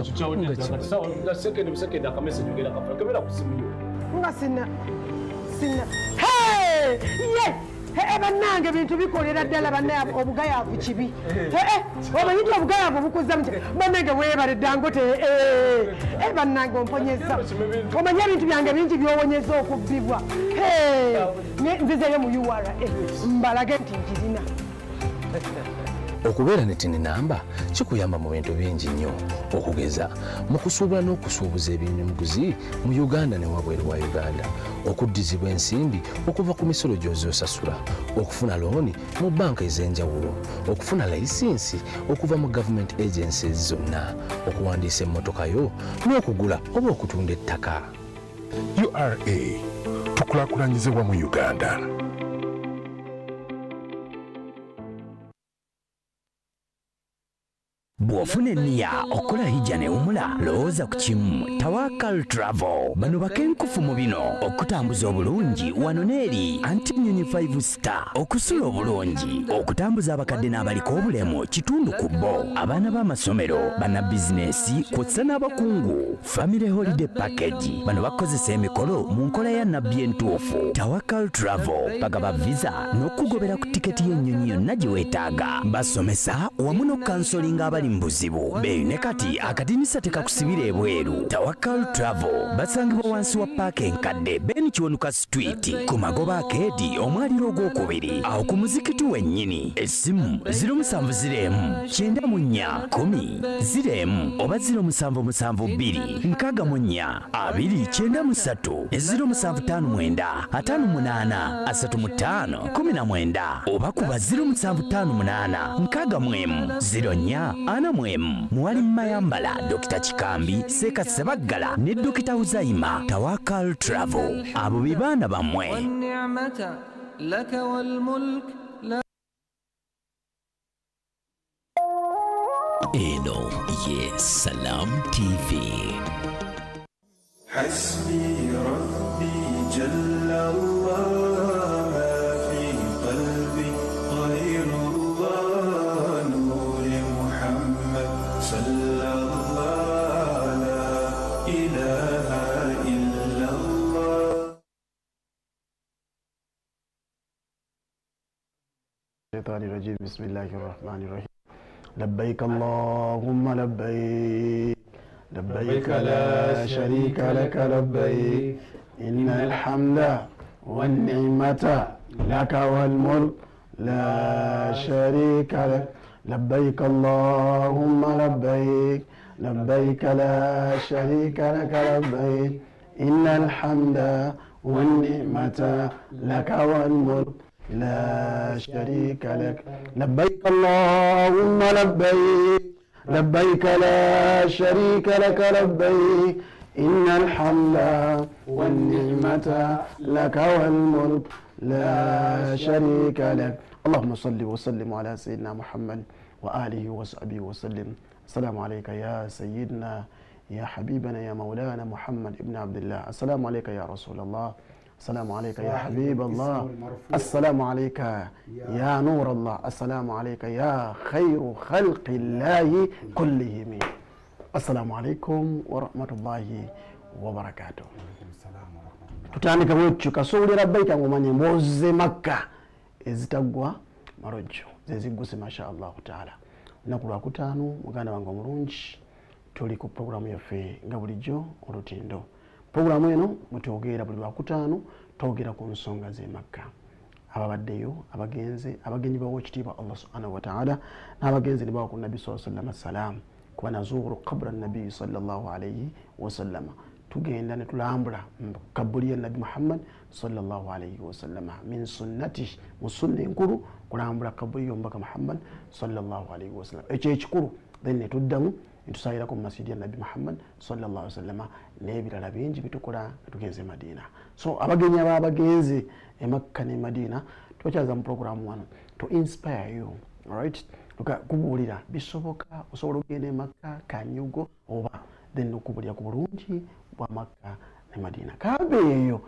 nnyo nga nga sina sina Hey! ye! Hey, bannange bintu bikolera ddala bannange obugayaavu kibi. Omanyi nti obugayaavu bukuza muti bannange webale dangote Eh, bannange omponyeza omanye ebintu byange bingi byowonyeza okubbibwa. Nzizeyo mu ura mbalage nti njirina okubeera ne tini namba kikuyamba mu bintu bingi nnyo. Okugeza mu kusuubula n'okusuubuza eby'ebyamaguzi mu uganda ne wabweru wa uganda. Okuddizibwa ensimbi okuva ku misolo gy'ozosasula okufuna looni mu banka ez'enjawulo. Okufuna layisinsi okuva mu government agencies zonna. Okuwandiisa emmotoka yo n'okugula oba okutunda ettaka. Ura tukulaakulanyize wamu uganda bw'ofuna enniya okukola hijja newumula lowooza ku kimu. Tawakal travel. Bano bakenkufu mu bino. Okutambuza obulungi wano n'eri antinyonyi 5 star. Okusula obulungi okutambuza abakadde n'abaliko obulemu kitundu ku bo. Abaana b'amasomero bannabizinesi kwotsa n'abakungu. Family holiday package. Bano bakozesa emikolo mu nkola ya nabbi entuufu. Tawakal travel. Bagaba visa n'okugobera ku tiketi y'ennyonyi yonna gye weetaaga. Basomesa wamu n'okansolinga abali mu buzibu beeyo ne kati akadinisa tekakusibira ebweru. Tawakal travel basangibwa wansi wa paaka enkadde ben kiwanuka street. Ku magoba akeedi omwaliro ogwokubiri. Awo ku muzikiti wennyini essimu 0701 94 10 oba 0772 64 293 0759 58 35 19 oba kuba 0758 64 munaana mwemu muwali mayambala dokita kikambi seeka sebaggala ne dokita uzaima tawakal travel. Abo be baana bammwe. Eno ye salam tv حسبي ربي جل الله الشيطان الرجيم. بسم الله الرحمن الرحيم. لبيك اللهم لبيك. لبيك لا شريك لك لبيك. إن الحمد والنعمة لك والملك. لا شريك لك. لبيك اللهم لبيك. لبيك لا شريك لك لبيك. إن الحمد والنعمة لك والملك. لا شريك لك. لبيك اللهم لبيك. لبيك لا شريك لك لبيك. إن الحمد والنعمة لك والملك لا شريك لك. اللهم صل وسلم على سيدنا محمد وآله وصحبه وسلم. السلام عليك يا سيدنا يا حبيبنا يا مولانا محمد ابن عبد الله. السلام عليك يا رسول الله. السلام عليك يا حبيب الله السلام عليك يا نور الله السلام عليك يا خير خلق الله كلهم السلام عليكم ورحمة الله وبركاته tutandika bwetyo kasuulira baita ngomanye mboze makka ezitaggwa marojjo zezigguse mashallahu taala lunaku lwakutaano muganda wange omulungi tuli ku puroguramu yaffe nga bulijjo olutindo puroguramu eno mwetwogeera buli lwakutaano twogera ku nsonga zemakka. Ababaddeyo abagenzi abagenyi bawa ekitiibwa allah subhanahu wataala n'abagenzi ne bawa ku nabi saa sallama salaamu kuba nazuuru kabura nabiyi salllahu alaihi wasallama tugenda ne tulambula kabuli ya nabi muhammad salllahu alaihi wasallama min sunnati mu sunna enkulu kulambula kabuli y'omubaka muhammad salllahu alaihi wasallama ekyo ekikulu then ne tuddamu netusayirako mu masidi ya nabi muhammad salllah wasallama n'ebirala bingi bitukola nga tugenze madiina so abagenyi ababa bagenze emakka ne madiina twakyaza mu programu wano. To inspire you alright? Kubuulira bisoboka osobola okugenda emakka kanyugo oba then okubulira ku bulungi bwa makka ne madiina kaaba eyo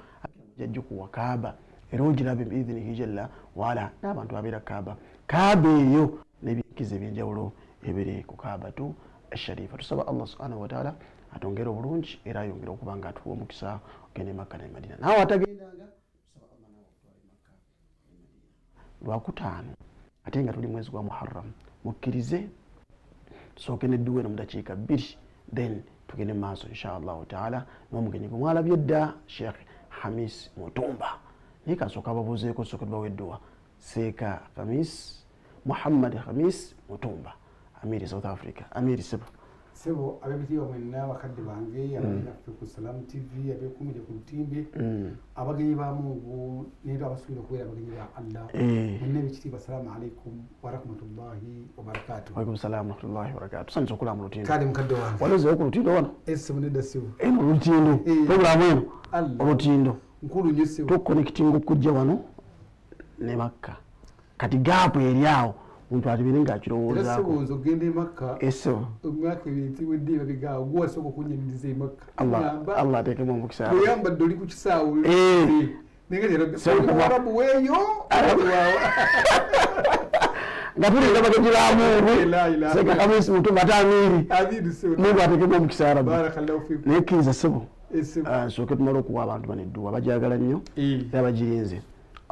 jajjukuwa kaaba era ogirabe biidhinihi jalla wala n'abantu abeera kaaba. Kaaba eyo n'ebyenkizo ebyenjawulo ebiri ku kaaba tu asharifa tusaba allah subhanahu wataala atongere obulungi era ayongere okuba nga atuwa omukisa ogende makka ne madina naawe atagendanga lwakutaano ate nga tuli mwezi gwa muharram mukkirize tusooke nedduwa eno mu dakiika bbiri then tugende mumaaso inshallahu taala n'omugenyi gwe mwalabye dda sheekh hamis mutumba naye kasooka ababuuzeeko tusooke tubawa edduwa seeka hamis muhammad hamis mutumba amiri south africa. Amiri sebo sebo abebitiwa mwenna bakadde bange abalinaffe ku salamu tv abekumire ku lutimbe. Abagenyi ba mungu neero abasuubira okubeera abagenyi ba allah. Eh. mwenna ebikitiibwa salaamu alaikum warahmatullahi wabarakatuh waikum salamu warahmatullahi wabarakatu tusanyusa okulaba mu lutindo kale mukadde wange. Walozeewo ku lutindo wano? Esebo nedda sebo eno olutindo programu eno. Olutindo nkulu nnyo sebo tukonekitinga okujja wano ne makka. Kati gaapu eri awo muntu atibire era ngaakirowoozaako sebo nze ogenda emakka eso. emyaka ebiri ntiwedde ebabigaawo gwe wasooka okunyanyiriza emakka allah ateekemu omukisa. bweyambadde oli ku kisaawe. Eh. naye Sebo kuba- arabu weeyo? Nga tulinga bagenyi bamungu ilaha seka kamisi mutu batamiiri amini sebo mungu ateekemu omukisa arabu. Naye kkiriza sebo. Esebo Ah, nsooke tumale okuwa abantu bano edduwa bajagala nnyo. Eh. era bagirinze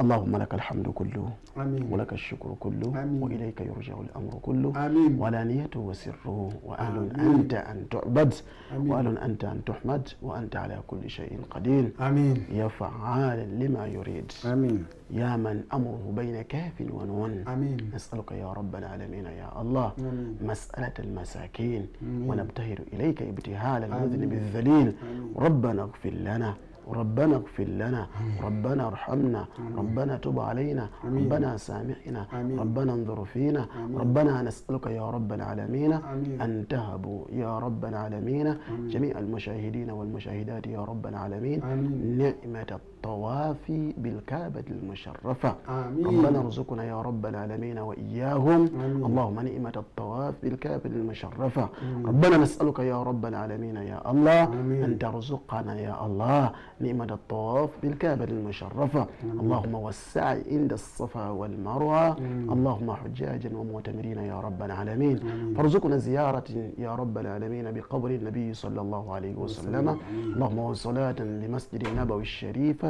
allahumma laka alhamdu kulluhu amin ولك الشكر كله آمين. وإليك يرجع الأمر كله. آمين. ولانيته وسره وأهل آمين. أنت أن تعبد آمين. وأهل أنت أن تحمد وأنت على كل شيء قدير. amin يا فعالا لما يريد. amin يا من أمره بين كاف ونون. amin نسألك يا رب العالمين يا الله آمين. مسألة المساكين. آمين. ونبتهل إليك ابتهال المذنب الذليل. ربنا اغفر لنا. ربنا اغفر لنا ربنا ارحمنا ربنا تب علينا. ربنا سامحنا. ربنا انظر فينا. ربنا نسألك يا رب العالمين. أن تهبوا يا رب العالمين جميع المشاهدين والمشاهدات يا رب العالمين. نعمة الطواف بالكعبة المشرفة. آمين. ربنا ارزقنا يا رب العالمين وإياهم. آمين. اللهم نعمة الطواف بالكعبة المشرفة. ربنا نسألك يا رب العالمين يا الله آمين. أن ترزقنا يا الله نعمة الطواف بالكعبة المشرفة. اللهم وسع عند الصفا والمروة. اللهم حجاجا ومعتمرين يا رب العالمين. فارزقنا زيارة يا رب العالمين بقبر النبي صلى الله عليه وسلم. اللهم وصلاة لمسجد النبوي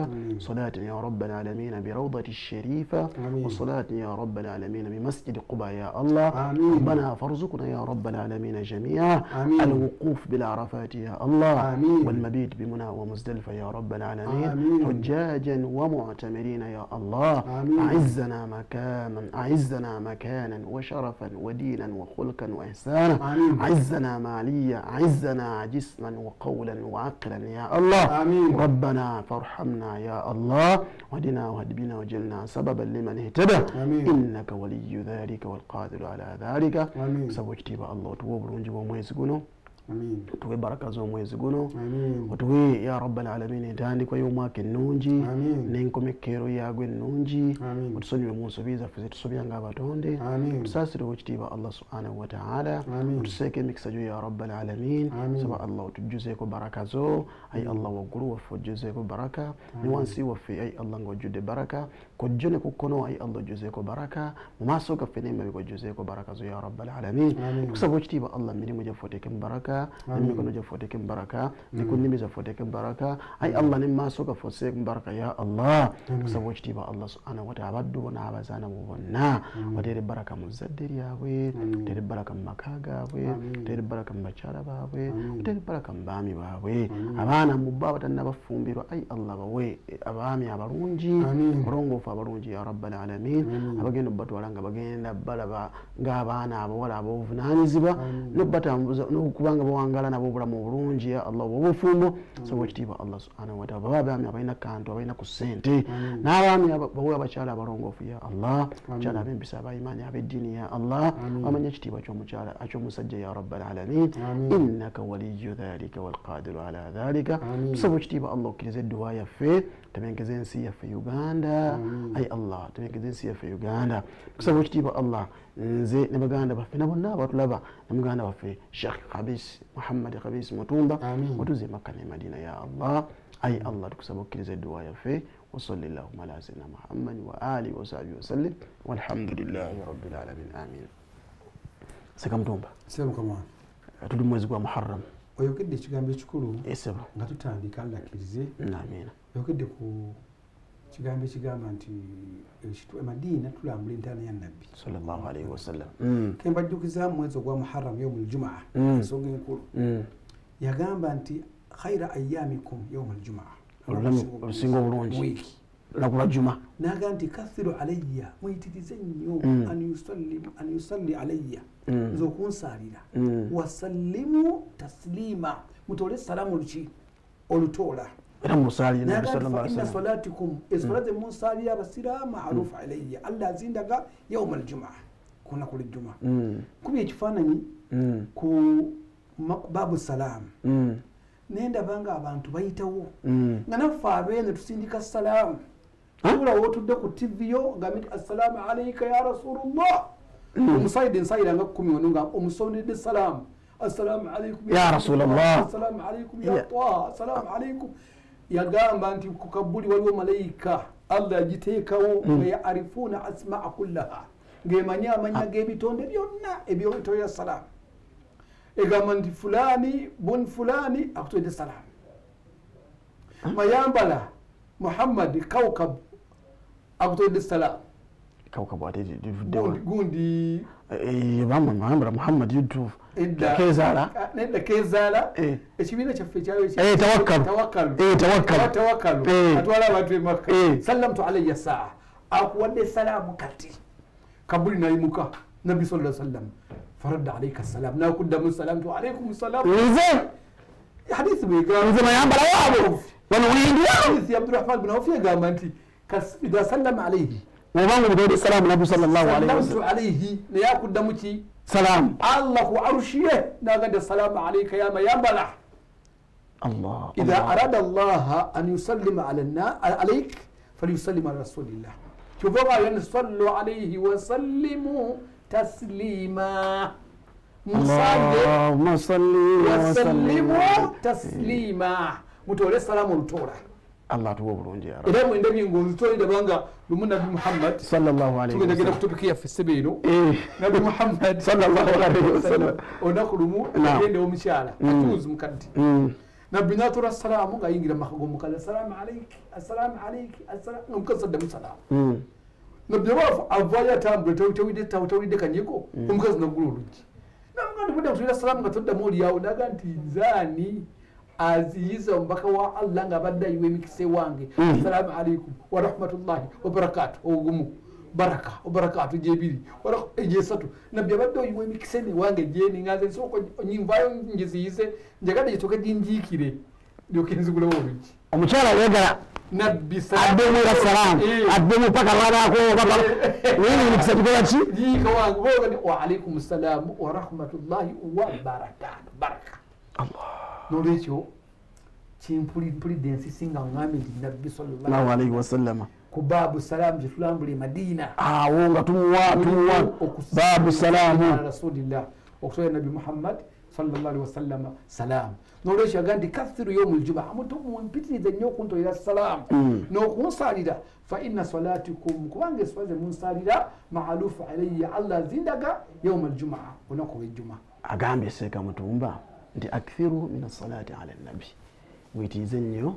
الشريفة صلاة يا رب العالمين بروضة الشريفة آمين. وصلاة يا رب العالمين بمسجد قبى يا الله آمين. ربنا فارزقنا يا رب العالمين جميعا آمين. الوقوف بالعرفات يا الله آمين. والمبيت بمنى ومزدلفة يا رب العالمين آمين. حجاجا ومعتمرين يا الله آمين. أعزنا مكانا أعزنا مكانا وشرفا ودينا وخلقا وإحسانا آمين. أعزنا ماليا أعزنا جسما وقولا وعقلا يا الله آمين. ربنا فارحمنا يا الله واهدنا واهد بنا وجلنا سببا لمن اهتدى آمين. إنك ولي ذلك والقادر على ذلك آمين. سبو كتيبا الله tuwe obulungi bw'omwezi guno amin. Tuwe baraka z'omwezi guno. Amin. Otuwe ya rabbal alamin entandikwa y'omwaka ennungi n'enkomekkero yaagwo ennungi otusonyiwe mu nsobi zaffe zetusobya ng'abatonde otusaasirewo ekitiibwa allah subhanahu wataala taala. Otuseeko emikisa gyo ya rabbal alamin. Amin. saba allah otujjuzeeko baraka zo. Ayi allah waggulu waffe ojjuzeeko baraka. Ne wansi waffe ayi allah ng'ojjudde baraka kojjo ne ku kkono ayi allah ojjuzeeko baraka mu maaso gaffe n'emabega ojjuzeeko baraka zo ya rabbal alamin Amin. tukusaba ekitiibwa allah mirimu gyaffe oteekemu baraka n'emikono gyaffe oteekemu baraka ne ku nnimi zaffe oteekemu baraka ayi allah ne mu maaso gaffe oteekemu baraka ya allah tukusaba ekitiibwa allah subhanahu wataala abaddu bo n'abazaana bo bonna oteere baraka mu zadde lyabwe oteere baraka mu maka gaabwe oteere baraka mu bakyala baabwe oteere baraka mu baami baabwe abaana mu bo abatannabafumbirwa ayi allah bawe abaami abalungi Amin. Abalungi ya rabbal alamin abagenda obatwala nga bagenda balaba ng'abaana abawala abobuvunaanyizibwa nobatambuza nokubanga bawangala nabo obulamu obulungi ya allah obwobufumbo soba ekitiibwa allah subhanahu wataala baba abaami abalina kantu abalina ku ssente n'abaami aba- bawe abakyala abalongoofu ya allah abakyala ab'empisa abayimaani ab'eddiini ya allah amanya ekitiibwa ky'omukyala ky'omusajja ya rabbal alamin innaka waliyu dhalika walqadiru ala dhalika. Tusaba ekitiibwa allah okkiriza edduwa yaffe tebenkeza ensi yaffe uganda ayi allah tebenkeza ensi yaffe uganda tusaba ekitiibwa allah nze ne baganda baffe na bonna abatulaba ne muganda waffe sheikh khabis muhammad khabis mutumba Amin. otuze makka ne madina ya allah ayi allah tukusaba okkiriza edduwa yaffe وصل اللهم على سيدنا محمد وآله وصحبه وسلم والحمد لله رب العالمين آمين سكم تومبا sebo mukama wange tuli mwezi gwa muharram oyogedde ekigambo ekikulu esebo nga tutandika allakkirize amina oyogedde ku kigambo ekigamba nti ekitu- emadiina tulambula entaana ya nabbi wasallam Mm, kembajjukiza mu mwezi ogwa muharram yaumu ljumaa Mm. ensonga enkulu. Mm. yagamba nti khaira ayamikum yaumu ljumaa olusinga obulungi. wiiki. Lunaku lwa juma nagamba nti kathiru alayya muyitirize nnyo Mm. an yusalli alayya. Mm. nze okunsaalira Mm. wasallimu taslima. Mutole salamu luki olutoola era mulusaalire nabi Nagamba sallallahu fa alaihi inna wasallam salatikum esola ze munsaalira abasiraamu maarufu alayya. Allah azindaga yauma aljumaa ku lunaku lwejjumaa Mm, kuba ekifaananyi mm, ku babu salaamu mm, nendaba nga abantu bayitawo. Mm. nga naffe abeene tusindika salaamu tula wotudde ku tiviyo ngambe nti assalaamu alaika ya rasulullah. Omusayidde ensayira nga kumi wano nga omusondedde salaamu assalaamu alaikum Ya Rasulallah. assalaamu alaikum ya taha assalaamu alaikum yagamba nti ku kabbuli waliwo malayika. Allah yagiteekawo nga yaarifuuna asmaa kullaha ng'emanyi amanya g'ebitonde byonna ebyotolera salaamu egamba nti fulani bun fulani akutoledde salaamu mayambala muhammad kaukab akutoledde salaamu kawukabu ate livuddewa gundi, gundi bamuyambala muhammad yutufu edda- kezaala nedda kezaala ekibiina kyaffe kyayo tawakkalu. tawakkalu. Tawakkalu. Aba tawakkalu. Atwala abantu emakka sallamtu alayya saa. Akuwadde salaamu kati. Kabuli nayimuka nabbi sa sallam faradda alaika salam nakuddamu salamtu alaikum salam nze. Hadisi bwegamba nze mayambala waabo wano windira hadisi ya abdurahman bin awfi egamba nti kas- idha sallama alaihi obanga mutode salaamu nabbi sallallahu alaihi sallamtu wasallam alaihi naye akuddamu ki سلام. الله عرشيه. ناقد السلام عليك يا ما يبلح الله. إذا الله. أراد الله أن يسلم على الناس عليك فليسلم على رسول الله. شوف بقى صلوا عليه وسلموا تسليما. اللهم صل وسلم. تسليما. متولي السلام والتوره allah tuwe obulungi ya rabbi. Era mwendabye ngaozitolere banga lumu nabbi muhammad. Tugendagenda kutopika yaffe ssebe eno nabbi muhammad olunaku lumu agendewo omukyala Mm. atuuzi mukadde mm, nabbi natula salaamu ngaayingira mumaka gomukazi assalaamu alaiki assalaamu alaiki nga omukazi addamu salaamu mm. nabbi aba avaayo atambule tawidde kanyego omukazi nagula oluggi. Namugandi budde kutulira salaamu nga toddamu oliawo naga nti nzaani aziyiza omubaka wa allah nga ngaabadde ayiwa emikisa ewange. Assalaamu alaikum warahmatullahi wabarakatu ogumu baraka obarakatu gyebiri egyesatu nabbi abadde oyiwa emikisa eno ewange gyeni nga nze nsooka nyinvayo ngiziyize njagadde gitoke ginjiikire ndyoke nzigulewo oluggi omukyala wegala nabbi addemura salaamu Eh. addemu paka wange boga waalaikum salaamu warahmatullahi wabarakatu baraka nolwekyo kimpulidde ensisi nga ŋŋambye nti nabbi sallallahu alaihi wasallama ku baabu salaamu gyetulambula e madiina awo nga tumuwa baabu salaamu rasulillah okusobola nabbi muhammad salllahali wasallama salaamu nolwekyo yaga nti kathiru yomu ljumaa mumpitirize nnyo okuntolera salaamu n'okunsalira fa inna salatikum kubanga eswa ze munsalira maalufu alayya allah azindaga yauma aljumaa olunaku lwejjumaa agambye seeka mutumba nti akthiru min assalati ala nabi mwitirize nnyo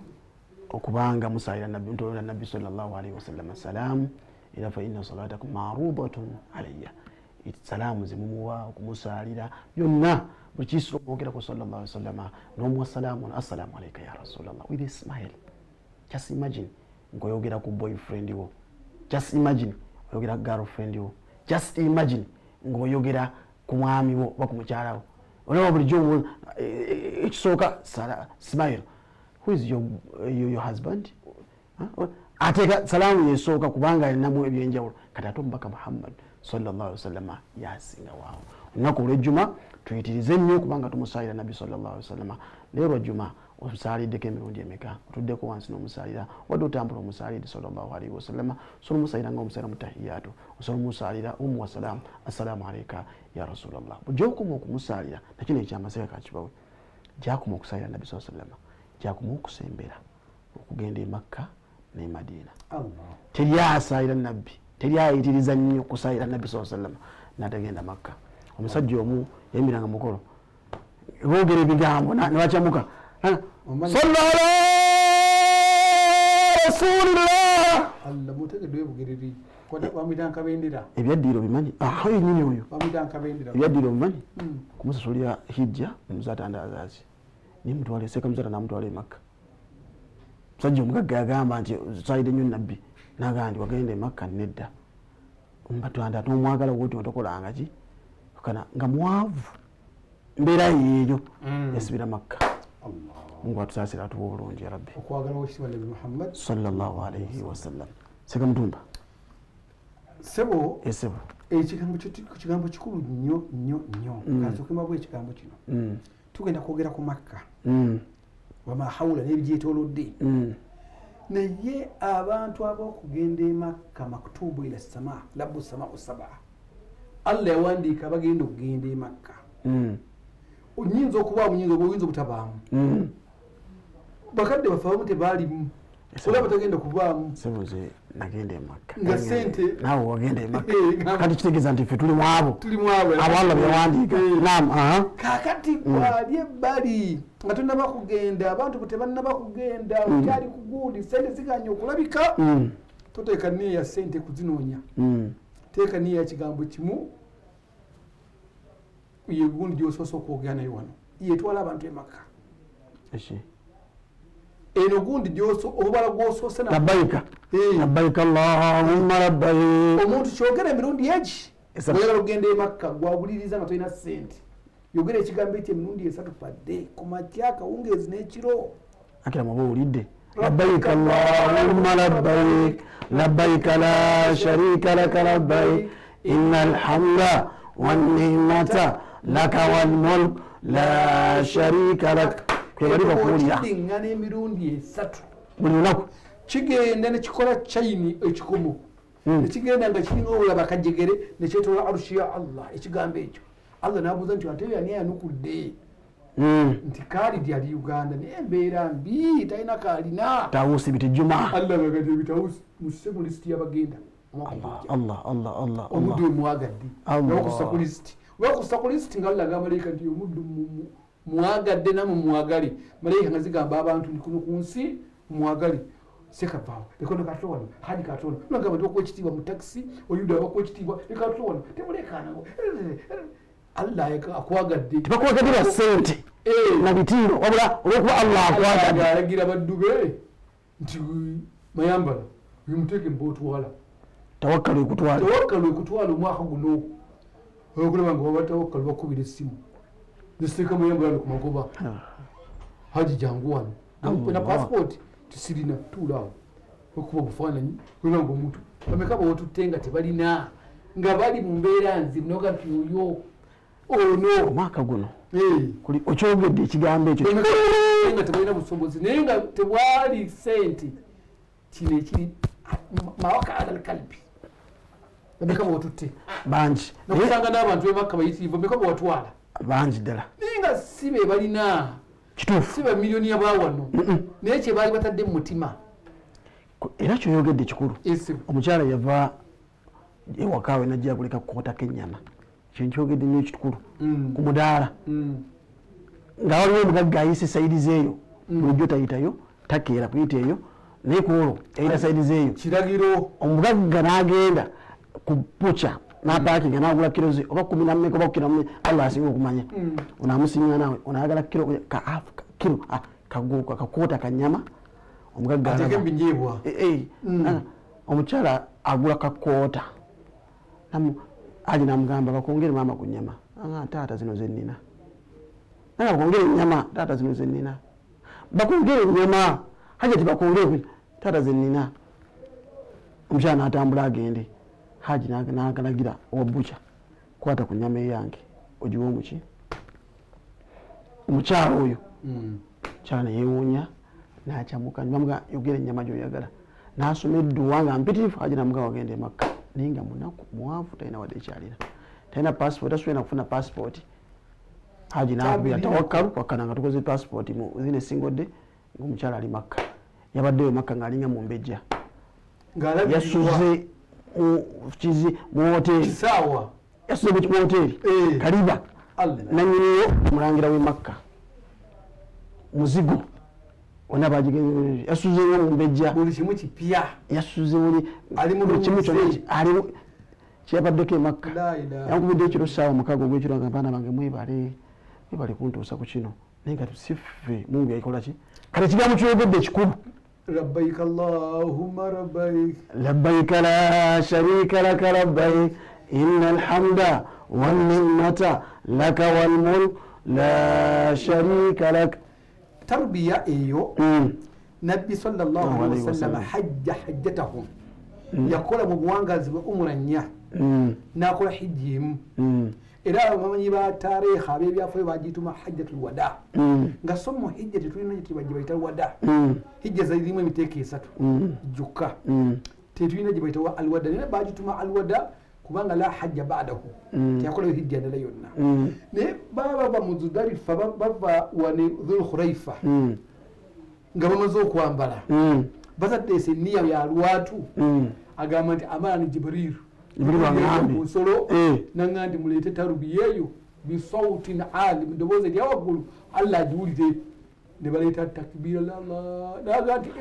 okubanga musalira nabbi ntolera nabbi sallallahu alaihi wasallam salaamu era fa inna salatakum marudatun alayya. Salaamu zemumuwa okumusalira byonna buli kisiro omwogerako sallallahu alaihi wasallama nomuwa salaamu assalamu alaika ya rasulallah with smile. Just imagine ngoyogera ku boyfriend wo. Just imagine oyogera ku girlfriend wo. Just imagine ngaoyogera ku mwami wo oba ku mukyala wo olaba bulijjo ekisooka sala smile who is your, your, your husband? Ateeka salaamu yesooka kubanga alinamu ebyenjawulo kati ate omubaka muhammad sallallahu alaihi wasallama yasinga waawo. Olunaku olwejjuma tuyitirize nnyo kubanga tumusalira nabbi sallallahu alaihi wasallama leero lwajjuma omusaliddeko emirundi emeka? Otuddeko wansi n'omusalira wadde otambula omusalire sallallahu alaihi wasallama osobola omusalira nga omusalira mutahiyatu osobola omusalira omuwa salaamu assalaamu alaika ya rasulallah. Bwegyokuma okumusalira nakino ekyamaseka kakibawe gyakuma okusalira nabbi saa sallama gyakuma okusembera okugenda e makka ne madiina teri asalira nabbi teri ayitiriza nnyo kusalira nabbi saa sallama natagenda makka. Omusajja omu yayimiranga mukolo. Boogera ebigambo na- salla ala rasulillah allah mutegedde webugereri bamwita nkabendera ebyaddiiro bimanyi Ah, oyo nyini oyo bamwita nkabendera ebyaddiiro bimanyi kumusasulira hijja muzata ndazaazi nimutwala eseka muzata namutwala emakka musajja omugagga yagamba nti sayide nnyo nabbi nagamba nti wagenda emakka nedda mbatwanda tomwagala woti otokolanga ki kana nga mwavu mbeera yeeyo yasibira makka mungu atusaasira atuba obulungi ya rabbi. Okwagala wekitiibwa nabi muhammad sallallahu alaihi wasallam seka mutumba sebo esebo ekigambo kikulu nnyo nnyo nnyo. Mm. kansokemabwa ekigambo kino. Mm, tugenda kwogera ku makka. Mm, wamahawula n'ebigyetolodde mm. naye abantu ab'okugenda emakka makutubu ila sama labu samau saba allah yawandiika bagenda okugenda emakka Mm, oyinza okubaamu nyinza oba oyinza obutabaamu. Mm. bakadde bafe abamu tebaalimu olaba tagenda kubaamu sebuze nagenda emakka Nga sente- naawe wagenda emakka Eh, kati kitegeeza nti ffe tuli mu abo tulimu abo abo allah byawandiika Eh. nam aha. Kaakati gwali ebbali nga tonaba kugenda abantu bo tebannaba kugenda okyali ku gundi sente ziganye okulabika. Mm, toteeka niya ya sente kuzinoonya mm. teeka niya ya kigambo kimu ye gundi gyosoose okwogera nayo wano. Yetwala abantu emakka Eki. eno gundi obubala gwosoose labbaika. Eh. labbaika allahumma labbaik. Omuntu kyogera emirundi egi oyagala okugenda emakka gwawuliriza nga tolina sente yogera ekigambo ekyo emirundi esatu padde ku makya akawungeezi n'ekiro. Akira muba owulidde labbaik allahumma labbaik. labbaika la sharika laka labbaik. Ina alhamda wanimata laka walmulk la sharika lak kwebalika kuwulira kidiŋŋana emirundi esatu buli lunaku kigenda nekikola kyayini ekikomo Mm. nekigenda nga kiringa olaba akajegere nekyetola arushi ya allah ekigambo ekyo allah nabuuza nti ate yani yanukudde Mm. nti kaalidi ali uganda naye embeera mbi talina kaalina tawusi biti juma allah bagati ebitawusi musse mu lisiti yabagenda omwaka ogujja. allah allah allah omuddu allah wemwagadde Allah. wakussa ku lisiti wakussa ku lisiti nga lulaga malayika nti omuddu mu- mu- mwagadde namwe mwagale malayika nga zigamba abantu kuno ku nsi mwagale sekavaawo lekono katoto wano haji katono nagamba ndi wakuwa ekitiibwa mu takisi oyuda wakuwa ekitiibwa ekatoto wano temulekanawo allah akwagadde. Tebakwagadira sente Eh. na bitiiro wabula olwokuba allah akwagadde alagira baddu be nti mayambala uyu muteeke mbaotwala tawakkalu ekutwala tawakkalu ekutwala omwaka guno okulaba nga waba tawakkalu bakubira essimu nesiteeka muyambulano ku magoba. Haji jangu wano. Na passport tisirina tuulaawo okuba obufaananyi olaba nga omuntu bameka bawatutte nga tebalina nga bali mu mbeera nzibu noga nti oyo ono. Omwaka guno? Eh. okyogedde ekigambo ekyo? Nga tebalina busobozi naye nga tebwali sente kino ekiri mawaka ala kalbi bameka bawatutte bangi. Nokusanga n'abantu bemakka bayitirivu bameka bawatwala bangi ddala. Naye nga si be balina. Kituufu. Si bamiliyoni abawano naye kyebaali batadde mu mutima. Era kyoyogedde kikulu omukyala yava ewakaawe najja kuleka kukootako ennyama kyo nkyogedde nnyo ekikulu ku mudaala. Nga waliwo omugagga ayise sayidi zeeyo bulijjo tayitayo takeera kuyita eyo naye ku olwo yayita sayidi zeeyo. kiragiro. Omugagga n'agenda ku buca n'apaakinga n'agula kiro ze oba kumi nammeka oba kukira mume allah asinga okumanya. Ono amusinga naawe ono ayagala kiro kiro ah, kago- ka- kakoota kanyama mubinyeebwa Eh, eh, ah, omukyala agula kakoota. Ali namugamba bakongere maama ku nyama taata zino zenina naye bakongere enyama taata zino zenina bakongere enyama haja tibakongere ku- taata zenina omukyala n'atambula agende haji n'ag- n'agalagira owabuca kwata ku nyama eyange. Ogiwa omuki? Omukyala oyo? Kyala neyewuunya nakyamuka nibamuga yogera ennyama gyoyagala. Nasoma edduwa nga mpitirifu haji namuga wagenda emakka naye nga munaku muwanvu talina wadde ekyalina talina passport asobola kufuna passport. Haji nakubira tawakkalu wakkana nga tukoze passport mu within a single day ngaomukyala ali makka. Yabaddeyo makka ngaalinga mu mbejja. Ngaalabirwa yasuze mu kizi mu hoteri kisaawa? Yasuze mu hoteri Eh. kaliba. Nanyiniyo omulangira w'e makka. Muzigo. Bagigenze yasuzewo mumbejja buli kimu kipya. Yasuzewo Ali mu kimu luwuze. kyonna ali kyeyabaddeko e makka. La ilaha. yankubidde ekiro saawa mukaaga ogwekiro nga baana bange mwebale mwebale kuntuusa ku kino. Naye nga tusiffe mungu yaikola ki? Kale ekigambo kyoyogedde ekikulu labbaik allahumma rabbaik labbaika la sharika laka labbaik ina alhamda wannimata laka walmulk la sharika lak tarbiya eyo Mm. nabbi sallallahu Allahu alaihi alaihi wasallama wasallam. hajja hajjatahum yakola mu Mm. Mm. era abamanyi ba tareekha ab'ebyafayo bagituma hajjatul wada Mm. nga so mu hijja tetulina gye bayita wada Mm. hijja zirimu emiteeka esatu Mm. jukka Mm. tetulina gye bayita alwada naye bagituma alwada kubanga la hajja badahu teyakolayo hijja endala yonna Mm. naye baba bava mu zudarifa ba- bava wane dhulkhuraifa Mm. nga bamaze okwambala Mm. bazateesa eniya ya lwatu Mm. agamba nti amaani jibriru Jibrilu agambye. mu nsolo Eh. naga nti muleete tarubiya eyo bisautin ali mu ddoboozi eryawaggulu allah agiwulire ne baleeta takbira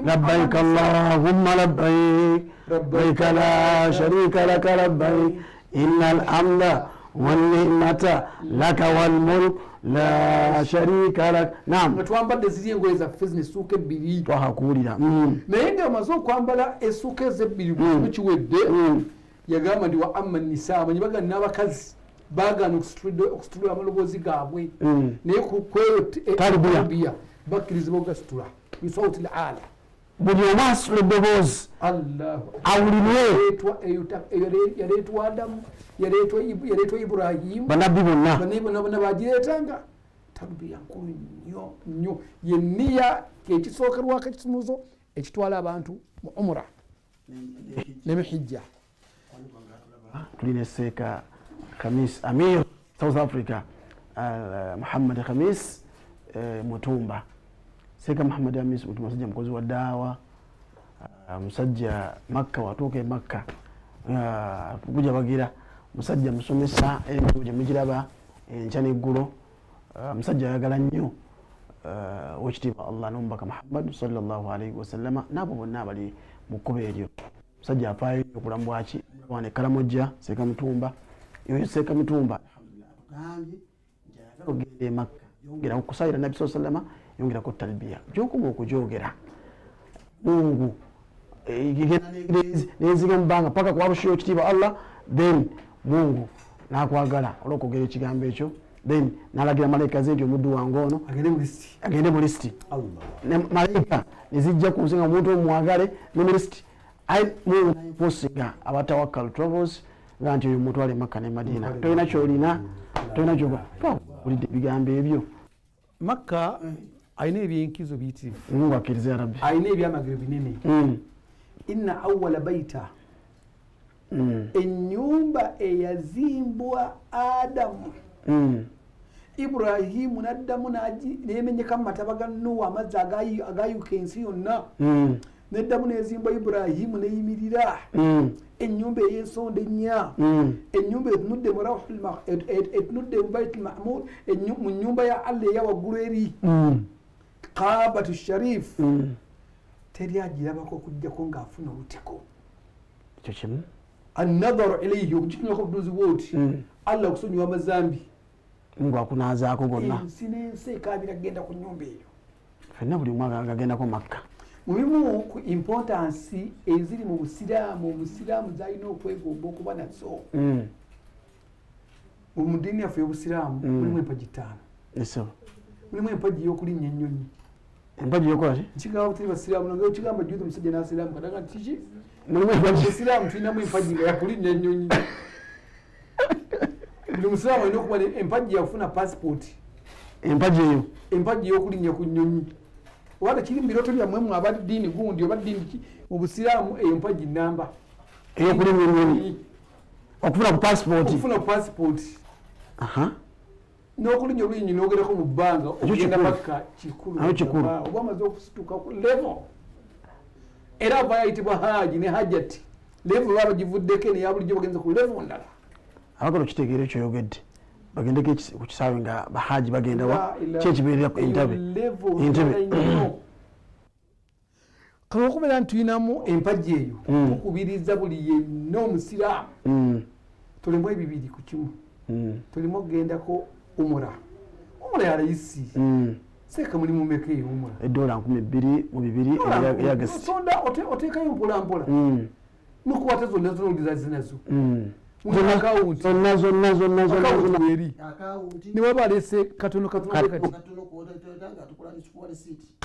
labbaik allahumma labbaik labbaik la sharika laka labbaik ina alhamda wannimata laka walmulk la sharika lak nga nam twambadde ziri engoye zaffe zino essuuka ebbiri twahakuwulira Mm. naye nga amaze okwambala essuuka ezebbiri Mm. mukiwedde Mm. Yagamba nti wa amma nisa amanyi bagani n'abakazi bagaana okusitula amaloboozi gaabwe. Mm. naye ku- kweyo t- e- bakkirizibwa ogasitula bisauti l ala buli omu asitula eddoboozi. Awulirwe. Yaleetwa eyo yale- yaleetwa adamu yaleetwa Ibu- yaleetwa iburahimu banabbi bonna. Bonna bagireetanga talbiya nkulu nnyo nnyo. Yeniya ekisookerwako ekisumuzo ekitwala abantu mu umura nemihijja tulina esseeka kamis amir south africa. Uh, muhammad khamis uh, mutumba seeka muhammad hamis mutumba musajja mukozi wa daawa uh, musajja makka watuuka e makka. Uh, gujabagira musajja musomesa emirimu gye mugiraba enkya neggulo uh, musajja ayagala nnyo. Uh, wekitiibwa allah nomubaka muhammad sallallahu alaihi wasallama naabo bonna abali mu kkuba eryo. Musajja afaayo nnyo okulamu bwaki wana ekalamojja seeka mutumba yoyo seeka mutumba agambye nti ayagala okgenda emakka yongera okusayira nabbi saa sallama yongerako talbiya. Gyokuma okugyogera mungu eh, nenziga mubanga paka kuwarushayo ekitiibwa allah then mungu nakwagala olwokwogera ekigambo ekyo then nalagira malayika ze nti omuddu wange ono agende mu lisiti malayika nezijja ku nsi nga omuntu omwagale ne mu lisiti Nayeposinga abatawakal travels nga nti oyo mutwale makka ne madina. Tolina kyolina tolina kyowulidde ebigambo ebyo. Makka alina ebyenkizo biyitirivu. Mungu akkiriza ya rabbi. Alina ebyamagero binene. Mm, inna awala baita. Mm, enyumba eyazimbwa adamu. Mm, iburahimu naddamu nemenyeka mu mataba ga nuwa amazzi agayuka ensi yonna. Mm, neddamu nezimbwa iburahimu neyimirira. Mm, enyumba ey'ensonda ennya. Mm, enyumba etunudde etunudde mu bait lmamur mu nyumba ya allah eyawaggulu eri. Mm, kabatu sharif. Teri agirabako okugjako ng'afuna olutiko. Ekyo kimu? Annadharu ilaihi okukitunako obuduuzi bwoti allah okusonyiwa amazambi. Mungu akunazaako gonna. Ensi n'ensi ekabira genda ku nyumba eyo. Fenna buli omu agagendako makka mu bimu ku importansi eziri mu busiraamu omusiraamu zalina okwegomba okuba nazo. Mm, mu diini yaffe y'obusiraamu Mm. mulimu empagi ttaano. Mulimu empagi y'okulinnya ennyonyi. Empagi yokola ki? Nkigamba butiri basiraamu nange okigamba juzi omusajja n'asiraamu kadaga nti kiki busiraamu tulinamu empagi nga yakulinnya ennyonyi. Buli musiraamu alina okuba empagi yafuna pasipooti empagi eyo. Empagi y'okulinnya ku nnyonyi oba tekiri mu birooto byammwe mwe aba ddiini gundi oba ddiini ki? Mu busiraamu eyo empagi namba eyokulimu ennyonyi okufuna ku pasipooti okufuna pasipooti aha. N'okulinya olulinyi n'ogerako mu bbanga ogenda kikulu. paka kikulu. Oba amaze okusituka ku levo era ava yayitibwa haji ne hajati levo baba bagivuddeko neya bulijjo bagenze ku levo ndala. Abagala okitegeera ekyoyogedde bagendeko ku kisaawe nga bahaji bagenda wa La ilaha- kyekibeerera ku eyo entabe Entebe. ntola nnyo. kale okubeera nti tulinamu empagi eyo Mm. tukubiriza buli yenna omusiraamu Mm, tulimu ebibiri ku kimu. Mm, tulimu okugendako umura. Umura yalayisi. Mm. seeka muli mumeka eyo umura? Edola nkumi bbiri mu bibiri eyagasi sonda ote- oteekayo mpolampola mukuwate zonna zonoliza zinazo. Zonna zonna zonna zonna akawunti zonna weri niwe balese katono katono kati.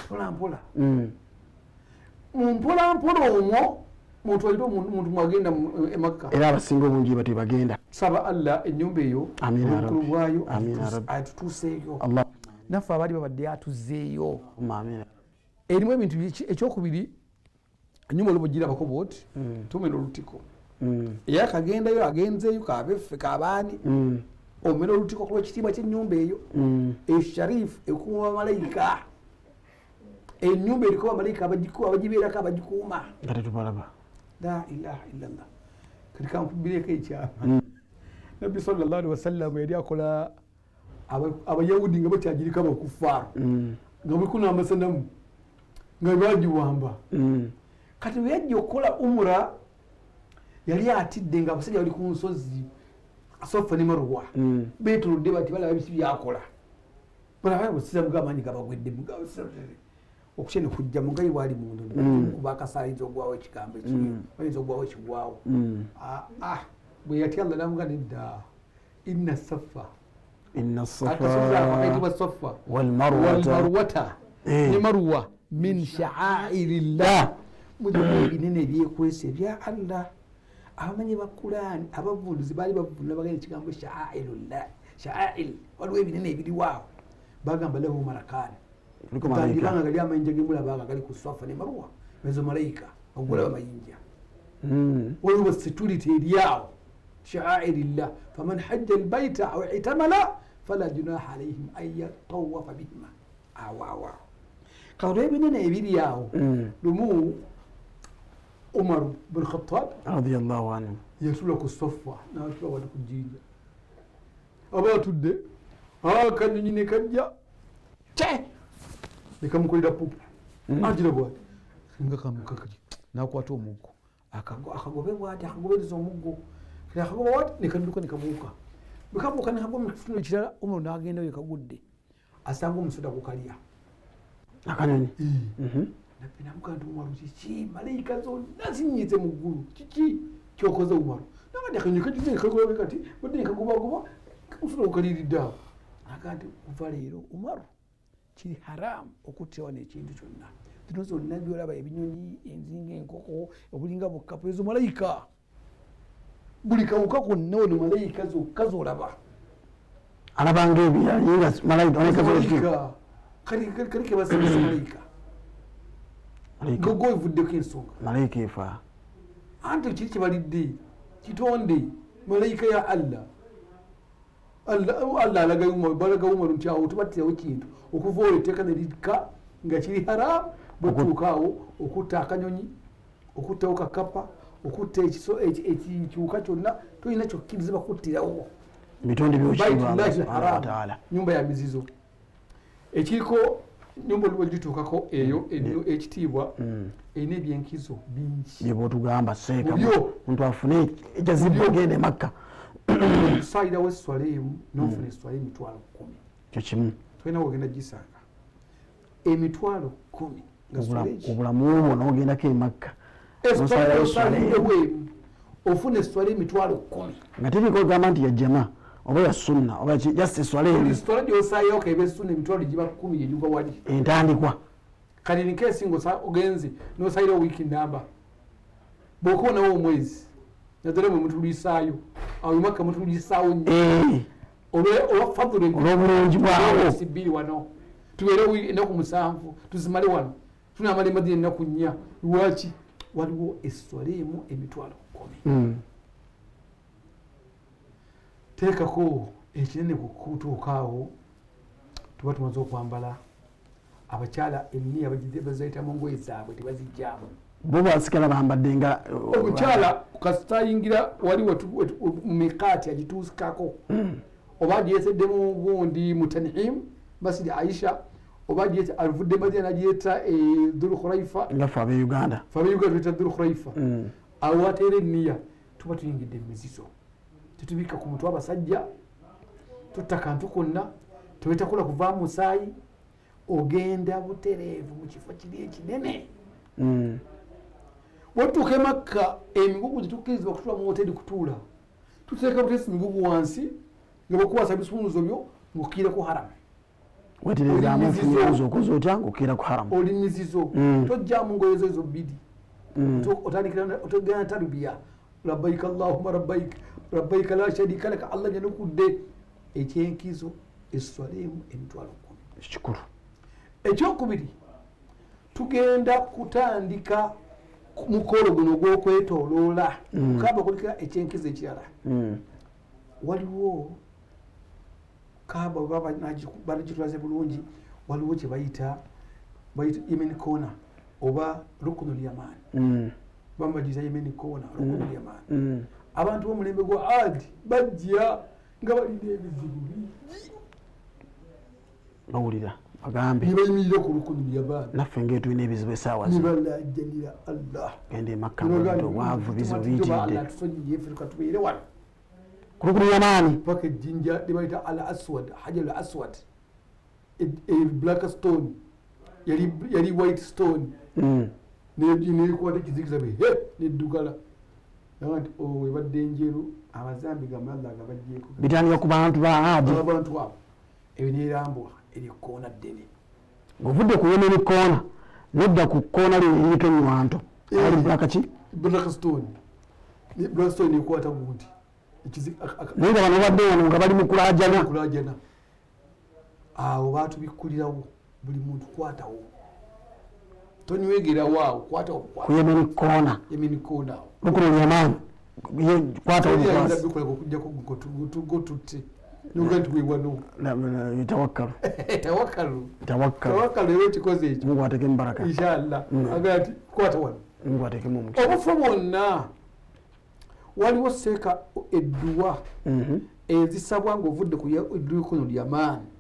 Mpolampola Mm, mumpolampola omwo mutwalire omuntu muntu mwagenda mu- e makka. Era abasinga obungi bati bagenda. Saba allah enyumba eyo. Rabbi. bwayo atutuuseeyo allah. Naffe abaali babadde atuzeeyo. Amina erimu ebintu ekyokubiri enyumba olwo bwogirabako bwoti tumena olutiko Mm, era akagendayo agenzeeyo kabeffe kabaani. Mm, omera olutiko ku lwekitiibwa kyenyumba eyo. Mm. esharifu ekuuma bamalayika. Enyumba eriko bamalayika abagibeerako abagikuuma. Nga tetubalaba la ilaha illallah. Kati kankubireko ekyama. Mm. nabbi sallallahu alaihi wasallam yali akola aba- abayahudi nga bakyagiriko abakufaaru Mm, nga bwekuna amasanamu nga bagiwamba. Mm, kati bwe yajja okukola umura yali atidde nga abasajja bali ku nsozi sofa ne maruwa mm. betolodde bati balaba biki byakola. Balabasizamu gamaanyi gabagwedde okutya nekujja mugayi bwali mundu kuba akasaaliza ogwawo ekigambo ekibi bayinza ogwawo ekigwawo Mm. Ah, ah, bwe yatya allah namuga nedda inna safa. Inna akasozi ako akaitibwa safa. Safa walmarwata Eh. ne maruwa min sha'airillah. Mulimu ebinene ebyekwesa ebya allah abamanyi ba kurani abavunduzi baali bavunda bagenda ekigambo sha'airullah sha'air waliwo ebinene ebiriwaawo bagamba lahu marakani gandibanga gali amayinja gemulabaga gali ku safa ne maruwa ezo malayika agulaba amayinja. Mm, waliwo security eryawo sha'airillah faman hajja albaita aw itamala fala junaha alaihim an yatawafa bihima. Awawaawo kaolwo ebinene ebiri awo mm. lumu umaru bun khatab radiallahu anhu yatula ku sofa natula wati ku jinja aba atudde akanyonyi nekajja te nekamukolera pupu agira bwati nga kamukakaki nakwata omuggo Akago- akagobe bwati akagobereza omuggo akagoba wati nekadduka nekabuuka bwekabuuka nekagwa mukitundu kirala umaru nagendayo kagudde asanga omusoda gukalya akanyonyi Mhm. nabbi namuga nti umaru kiki malayika zonna zinyize mu ggulu kiki kyokoze umaru. Nagati akanyonyi kagize nekagobe kati badde nekagobagoba musoda gukaliridde awo aga nti kuva leero umaru kiri haramu okuttira wano ekintu kyonna zino zonna byolaba ebinyonyi enzinga enkoko obulinga bukapu ezo malayika buli kawuka konna ono malayika zokka zolaba alabanga nga malayika kali kebasibisa malayika malayika gogo evuddeko ensonga. Malayika efa. Anti kiri kibalidde kitonde. Malayika ya allah. Allah Allah alaga Umaru- nti awo tubattirawo kintu okuva olwo etteeka nerika nga kiri haramu bwetuukaawo okutta akanyonyi okuttawo kakapa okutta ekiso- eki- ekiwuka kyonna tolina kyokkiriza bakuttirawo haram. Wataala nyumba ya mizizo. Ekiriko nyumba olwo gituukako eyo eno ekitiibwa erina ebyenkizo bingi. Byeba otugamba seeka muntu afune ejazibu agenda emakka okusaalirawo esswala emu nofuna esswala emitwalo kumi kyo kimu. Tolina wogenda gisanga emitwalo kumi nga Obula- swala eki. obulamu obwo nogendako emakka emu. emu ofuna esswala emitwalo kumi nga teriko ogamba nti yajjama oba ya sunna oba just eswala buli eri sitwala gyosaayo kaiba essuna emitwalo giba kumi yejuga wali. Entandikwa. Kati nikesi nga ogenze nosalirawo wiiki namba bwokobonawo omwezi naddala mwe mutulisaayo awo Eh, olwa fadulu olw'obulungi bwawo bbiri wano tubeere ennaku musanvu tuzimale wano tunamala emadina ennaku nnya lwaki? Waliwo esswala emu emitwalo kumi. Mm. Teekako ekinene kutuukaawo tuba tumaze okwambala. Abakyala eniya bazayitamu ngoye zaabwe tebazijjaamu. Bo basigala bambadde nga omukyala kasitayingira wali wetu- wetu- mu mikaati agituusikako oba gyeseddemu gundi mu tanhim masidi aisha oba avudde madina nagyeta dhulkhuraifa ngaffe abeuganda fabeuganda tuyita dhulkhuraifa awo ateera eniya tuba tuyingidde emizizo tetubika ku mutwe abasajja tutta kantu konna tewetakola kuva musaayi ogenda butereevu mu kifo kiri ekinene. Mm. watuuka emakka emigugu gyetukkirizibwa kutula mu hoteri kutuula tuteeka butesi migugu wansi nga bakuwasa ebisumuluzo byo ngaokkireko haramu weterezaamu ofunyabuza okoze otya ngaokkira ku haramu oli mizizo Mm. tojjamu ngoyo zo ezo bbiri. Mm. otogenda tarubiya labbaik allahuma rabbaik rabbaik la sharika laka. Allah nyanukudde ekyenkizo eswalemu emitwalo kumi kikulu ekyokubiri tugenda kutandika ku mukolo guno ogw'okwetoloola Mm. kaba kulikira ekyenkizo ekirala. Mm. waliwo kaba baba banagitulaze bulungi. Waliwo kyebayita bayita yemen kona oba rukunu lyamaani Mm. Bambagiza yemen kona rukunu lyamaani Mm. abantu b'omulembe gwa adi bajja nga balina ebizibu. Bingi bawulira bagambe. Ne bayimirira ku rukunu lyamaani naffe ngae tulina ebizibu esaawa ne zino balajjanira allah. Genda emakka obwavu bizibu biyitiridde tusonyiyefe tukatubeere wano kulukulira maani. Paka ejjinja libayita al aswad hajar al aswad. Black stone. Yali yali white stone. Mm. Nekwata ekizikiza be he neddugala. Naga nti o ebadde enjeru abazambi gamalla nga bajjeeko bitandika ku bantu ba adi. Abantu abo. Ebyo nerambwa eryekoona ddene. Ng'ovudde ku yemeni koona nodda ku koona lyo eriko enywanto ali Eh. bulaka ki black stone Ne- black stone nekwata gundi naye nga bano badde wano nga bali mu kulajana kulajana awo batubikkulirawo buli muntu kwatawo tonywegerawo awo kwatawo ku yemeni koona yeminikoona awo lukulu lyamaani kwata gotutte noga nti tawakalu era ekikoze ekyo mungu atekemu baraka inshallah. Agamba nti kwata wano mungu atekemu omukisa obufu bwonna waliwo seeka edduwa. Mhm. ezisabwa ngaovudde ku edduukono lyamaani ogenda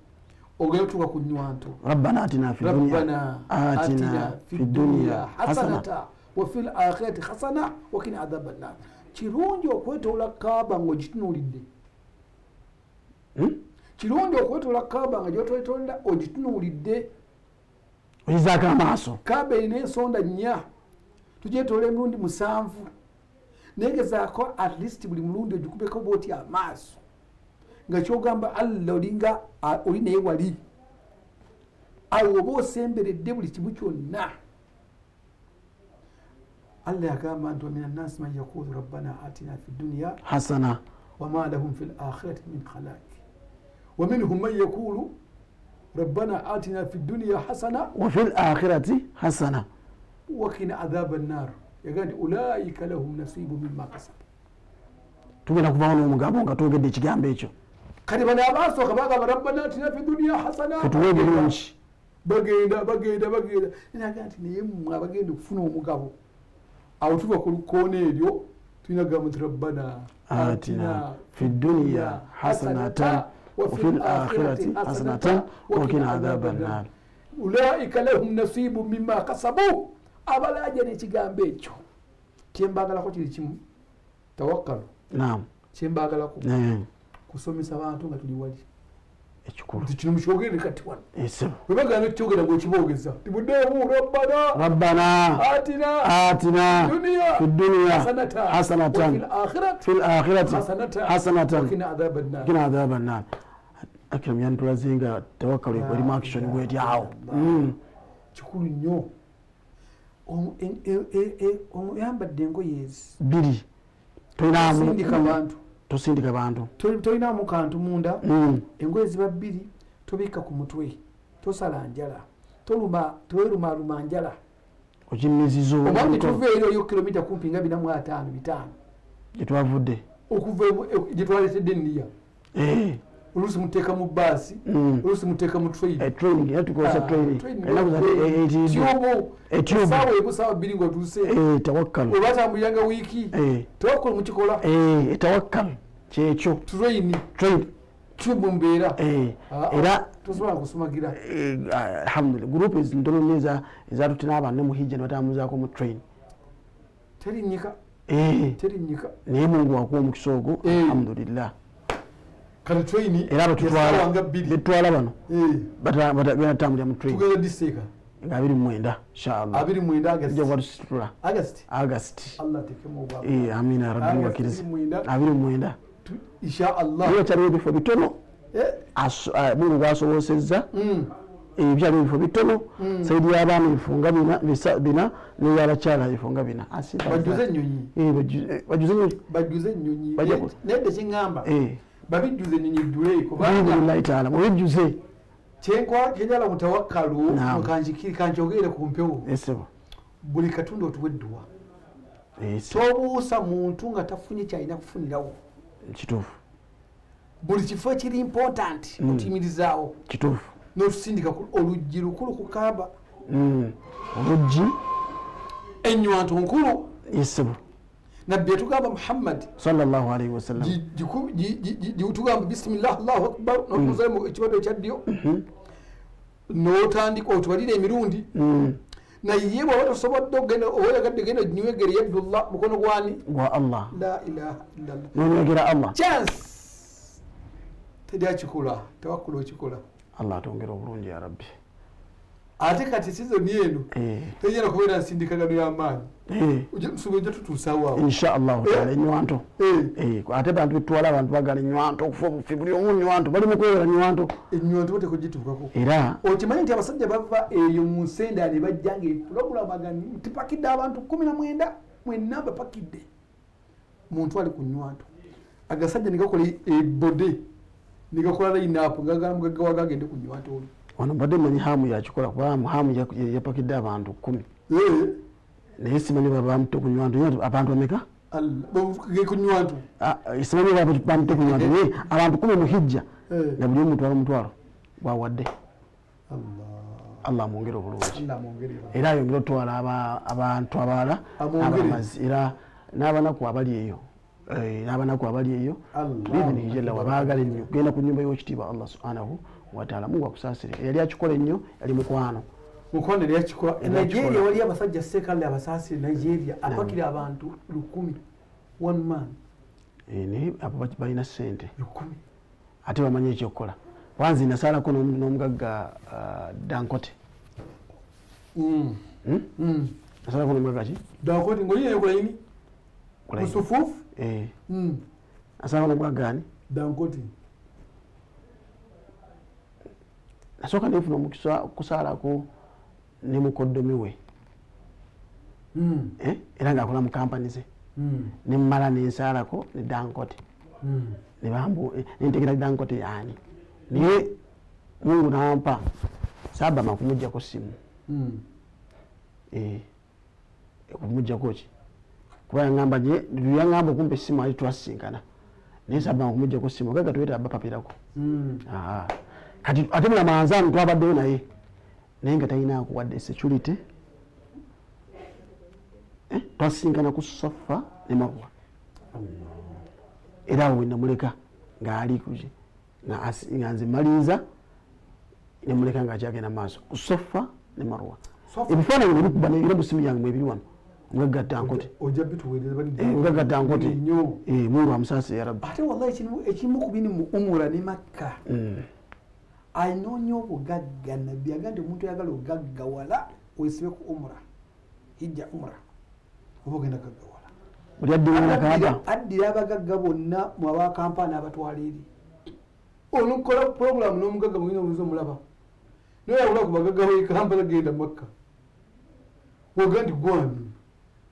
otuuka ku nywanto rabbana atina fi dunya rabbana atina fi dunya hasana. hasanata wafi lakhirati hasana wakina adhaba nnar kirungi okwetoola kaaba ngaogitunuulidde Hmm? kirungi okwetoola kaaba nga gyotwetolera ogitunuulidde. Oyizaako amaaso. Kaaba erina ensonda nnya. Tugyetoola emirundi musanvu. Negezaako at least buli mulundi ogikubeko bwoti amaaso nga kyogamba allah olinga oli naye wali. Awo oba osemberedde buli kimu kyonna allah yagamba nti wamina nnasi man yaqulu rabbana atina fi dunya hasana. wama lahum fi lakhirati min khalaqi waminhum man yaqulu rabbana atina fi dunya hasana wafi lakhirati hasana. wakina adhaba nnar yagaa nti ulaika lahum nasibu mima kasabu. Tugenda kuvawo n'omugabo nga twogedde ekigambo ekyo kati bano abasooka bagamba rabbana atina fi dunya hasana. Fetuwe bulungi. bagenda bagenda bagenda. Naga nti naye mmwe abagenda okufuna omugabo. Awo tuva ku lukoona eryo tulina kugamba nti rabbana atina fi dunya hasanatan wafi lakhirati hasanatan wakina adhaba nnar ulaika lahum nasibu mima kasabu. Abalaja nekigambo ekyo kyembagalako kiri kimu tawakkalu. Kyembagalako kusomesa bantu nga tuli wali. Kino mukyogere kati wano. Esebo webagana tukyogera ngaokiboogeza tibuddeemu rabbana rabbana. Atina atina fi dunya. Hasanatan. Fi lakhirati hasanatan. Kina adhaba nnar akiram yantulaze nga tawakkalu erimu action bwetyawo Mm. kikulu nnyo. En- e- e- e- engoye ezi. Bbiri. Tolinamu sindika bantu tosindika bantu. Toli- tolinamu kantu munda. Mm. engoye ziba bbiri tobikka ku mutwe tosala njala. Towerumaluma njala. Okimizizo obange tuveeyo yo kilomita kumpi nga bina mu ataano bitaano. gyetwavudde okuva emu- e- gyetwaletedde eniya Eh, oluusi muteeka mu baasi Mm. oluusi muteeka mu train. Eh, training era tukozesa Ah, training training enaku zati training. eyitiriddwa Tyobo, Etyobo. esaawa emu saawa bbiri ngaotuuse Eh, tawakkalu we batambuliranga wiiki Eh, tewakola mukikola eh, tawakkalu kyekyo. Train. Train. Cubu mbeera. Eh, Ah, era ah, tosobola kusumagira. Eh, alhamdulillah. Gurupu ntono nyo eza- ezatutte n'abantu ne muhijja ne batambuzaako mu train. Terinyika Eh, terinyika naye mungu wakuwa omukisa ogwo. Eh. alhamdulillah kati traini era abatutwala bbiri. betwala bano Eh, bata- bata- batambulira mu train. Tugenda diseeka nga abiri mwenda inshallah. Mwenda agasti agasti Eh, amina rabbi Agasti wakkirize mwenda. abiri mwenda. Tu- insha allah naye wakyaliwo ebifo bitono. Eh, Aso- ah, mungu gwasobosezza mm, ebyaliwo ebifo bitono. Saidi y'abaana ebifo nga bina bisa- bina n'eyabakyala ebifo nga bina Asinga- bajuze ennyonyi Babijjuze ennyonyi ddule kubanga biidhinillahi taala mubijjuze kyenkwa kenyala mutawakkalu kankyogere ku mpewo. Buli katundu otuwa edduwa tobuusa muntu nga tafunye kyalina kufunirawo. Kituufu. Buli kifo ekiri important Mm. otuyimirizaawo. Kituufu. N'otusindika oluggi lukulu ku kaaba Mm. oluggi? Enywanto nkulu. Esebo nabbi yatugamba muhammadi sallallahu alaihi wasallam gi- giku- gi- gi- gi- giwutugamba bisimillah allahu akbar nokuzamu ekibado ekyaddyo n'otandika otubalira emirundi. Mm. naye bwaba tosobodde okugenda oba oyagadde genda nywegere yaddullah mukono gwani? Gwa allah. La ilaha illallah. Nonywegera allah. Chance! Teryakikola tewakola okikola allah atongera obulungi ya rabbi ate kati sizoni eno Eh, tegenda kubeera nsindikagano y'amaanyi. Eh, nsuba ojja tutuusaawo insha allahu taala enywanto Eh, Eh, ate bantu betwala abantu bagala enywanto okufa obufi buli omu nywanto bali mukwewera nywanto enywanto bo tekugituukako. Era okimanyi nti abasajja bava eyo mu nsenda ne bajja ngaepulogulamu agani tipakidde abantu kumi na mwenda mwenna bapakidde muntu ali ku nywanto agasajja negakola ebode negakola lainapu ngagala mugagga waga agende ku nywanto oli wano mbadde manyi hamu yakikola kuba ya- yapakidde abantu kumi. Eh, naye simanyi baba bamute ku nywanto Nywanto abantu bameka? Ah, eh, simanyi ku nywanto naye abantu kumi muhijja Eh. nga buli omutwalo omutwalo gwawadde Allah, amwongere obulungi. Era ayongere otwala aba- abantu abalala abamazi era n'abanaku abali eyo eh, n'abanaku abali eyo Allah. biidhinihi jalla wabaagala ennyo. Genda ku nyumba y'ekitiibwa allah subhanahu wataala mungu akusaasire eyali akikola ennyo yali mukwano. Mukwano yali akikola nigeria wali abasajja sekale abasaasire nigeria apakira abantu lukumi. One man. Eh, abo balina lukumi. Ate bamanyi ekyokukola wanzi nasaalako n'omu- n'omugagga ah, dankote Mm, Hmm? mm. nasaalako n'omugagga ki? Dakoti ngoyine kulaini? Kulaini. musufufu Eh, nasaalako n'omugagga ani? Dankoti nasooka nefuna omukisa okusaalako ne mukoddomi we. Mm, eh, era ng'akola mu kampani ze. Mm, nemmala nensaalako ne dankote mm. nebambu nentegera dankote yani naye mungu nampa sabama kumujjako simu Mm. Eh, kumujjako ki? Kuba yaŋamba nye yaŋamba okumpa essimu ali twasinkana naye sabama kumujjako simu gaga tuweta bapapirako. Aha. Kati ate mulamanzaani twabaddeyo naye naye nga talina akuwadde security Eh, twasinkana ku safa ne marwa era awo wenamuleka ngaali kuki nga nze maliriza nemuleka nga akyagenda maaso ku safa ne marwa ebifaananyi nebikuba era mu simu yange mwebiri wano mugaggatta nkote mungu amusaasi ya rabbi. Ate wallahi ekimu- ekimu ku bini mu umura ne makka. Mm. Anoonya obugagga nabbi aga nti omuntu oyagala ogaggawala wesibe ku umura hijja umura oba ogenda gaggawala Addira- abagagga bonna mu abakampaani abatwala eri. Olukola puroguramu n'omugagga mulina obuzi omulaba? Noyawula ku bagagga bekampala genda makka. Woga nti gwani